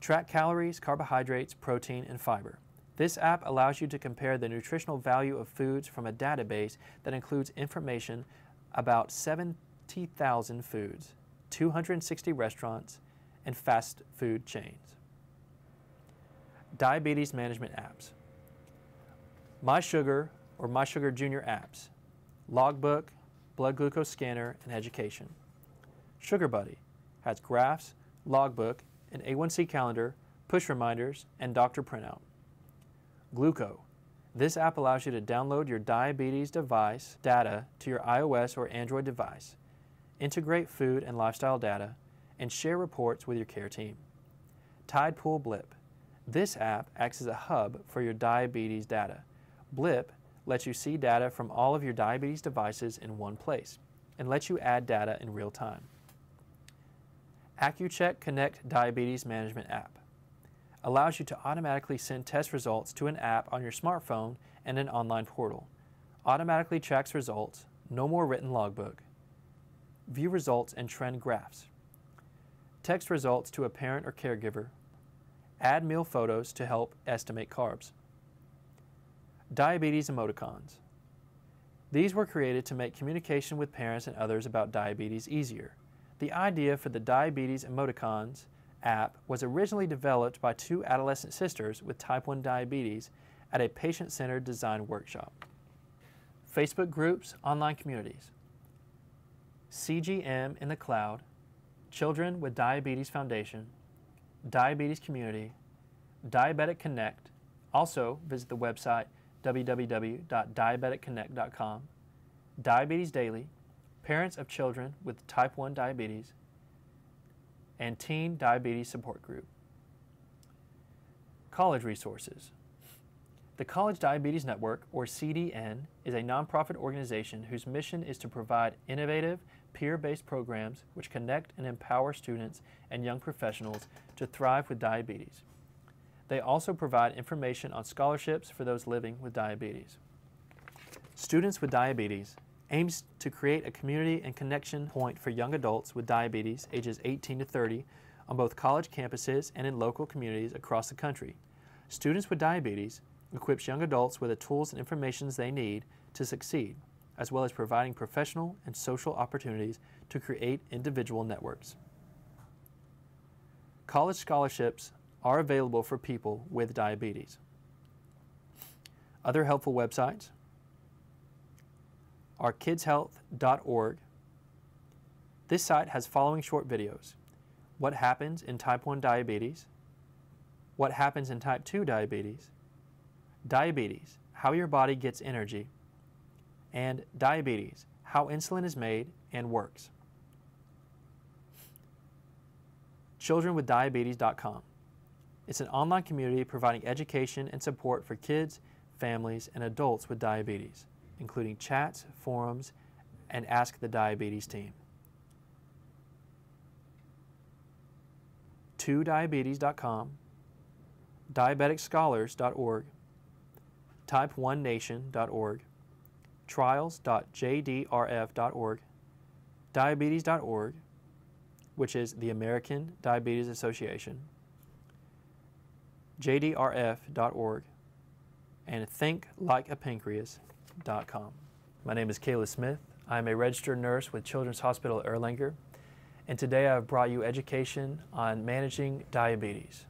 Track calories, carbohydrates, protein, and fiber. This app allows you to compare the nutritional value of foods from a database that includes information about 70,000 foods, 260 restaurants, and fast food chains. Diabetes management apps. My Sugar or My Sugar Junior apps, Logbook, blood glucose scanner, and education. Sugar Buddy has graphs, logbook, an A1C calendar, push reminders, and doctor printout. Glooko. This app allows you to download your diabetes device data to your iOS or Android device, integrate food and lifestyle data, and share reports with your care team. Tidepool Blip. This app acts as a hub for your diabetes data. Blip lets you see data from all of your diabetes devices in one place and lets you add data in real time. Accu-Chek Connect Diabetes Management app allows you to automatically send test results to an app on your smartphone and an online portal. Automatically tracks results, no more written logbook. View results and trend graphs. Text results to a parent or caregiver. Add meal photos to help estimate carbs. Diabetes emoticons. These were created to make communication with parents and others about diabetes easier. The idea for the Diabetes Emoticons app was originally developed by two adolescent sisters with type 1 diabetes at a patient-centered design workshop. Facebook groups, online communities. CGM in the Cloud, Children with Diabetes Foundation, Diabetes Community, Diabetic Connect. Also visit the website www.diabeticconnect.com, Diabetes Daily, Parents of Children with Type 1 Diabetes, and Teen Diabetes Support Group. College resources. The College Diabetes Network, or CDN, is a nonprofit organization whose mission is to provide innovative, peer-based programs which connect and empower students and young professionals to thrive with diabetes. They also provide information on scholarships for those living with diabetes. Students with Diabetes aims to create a community and connection point for young adults with diabetes ages 18 to 30 on both college campuses and in local communities across the country. Students with Diabetes equips young adults with the tools and information they need to succeed, as well as providing professional and social opportunities to create individual networks. College scholarships are available for people with diabetes. Other helpful websites are kidshealth.org. This site has following short videos. What happens in type 1 diabetes, what happens in type 2 diabetes, diabetes, how your body gets energy, and diabetes, how insulin is made and works. Childrenwithdiabetes.com. It's an online community providing education and support for kids, families, and adults with diabetes, including chats, forums, and Ask the Diabetes team. 2diabetes.com, diabeticscholars.org, type1nation.org, trials.jdrf.org, diabetes.org, which is the American Diabetes Association, jdrf.org, and My name is Kayla Smith. I'm a registered nurse with Children's Hospital Erlanger, and today I've brought you education on managing diabetes.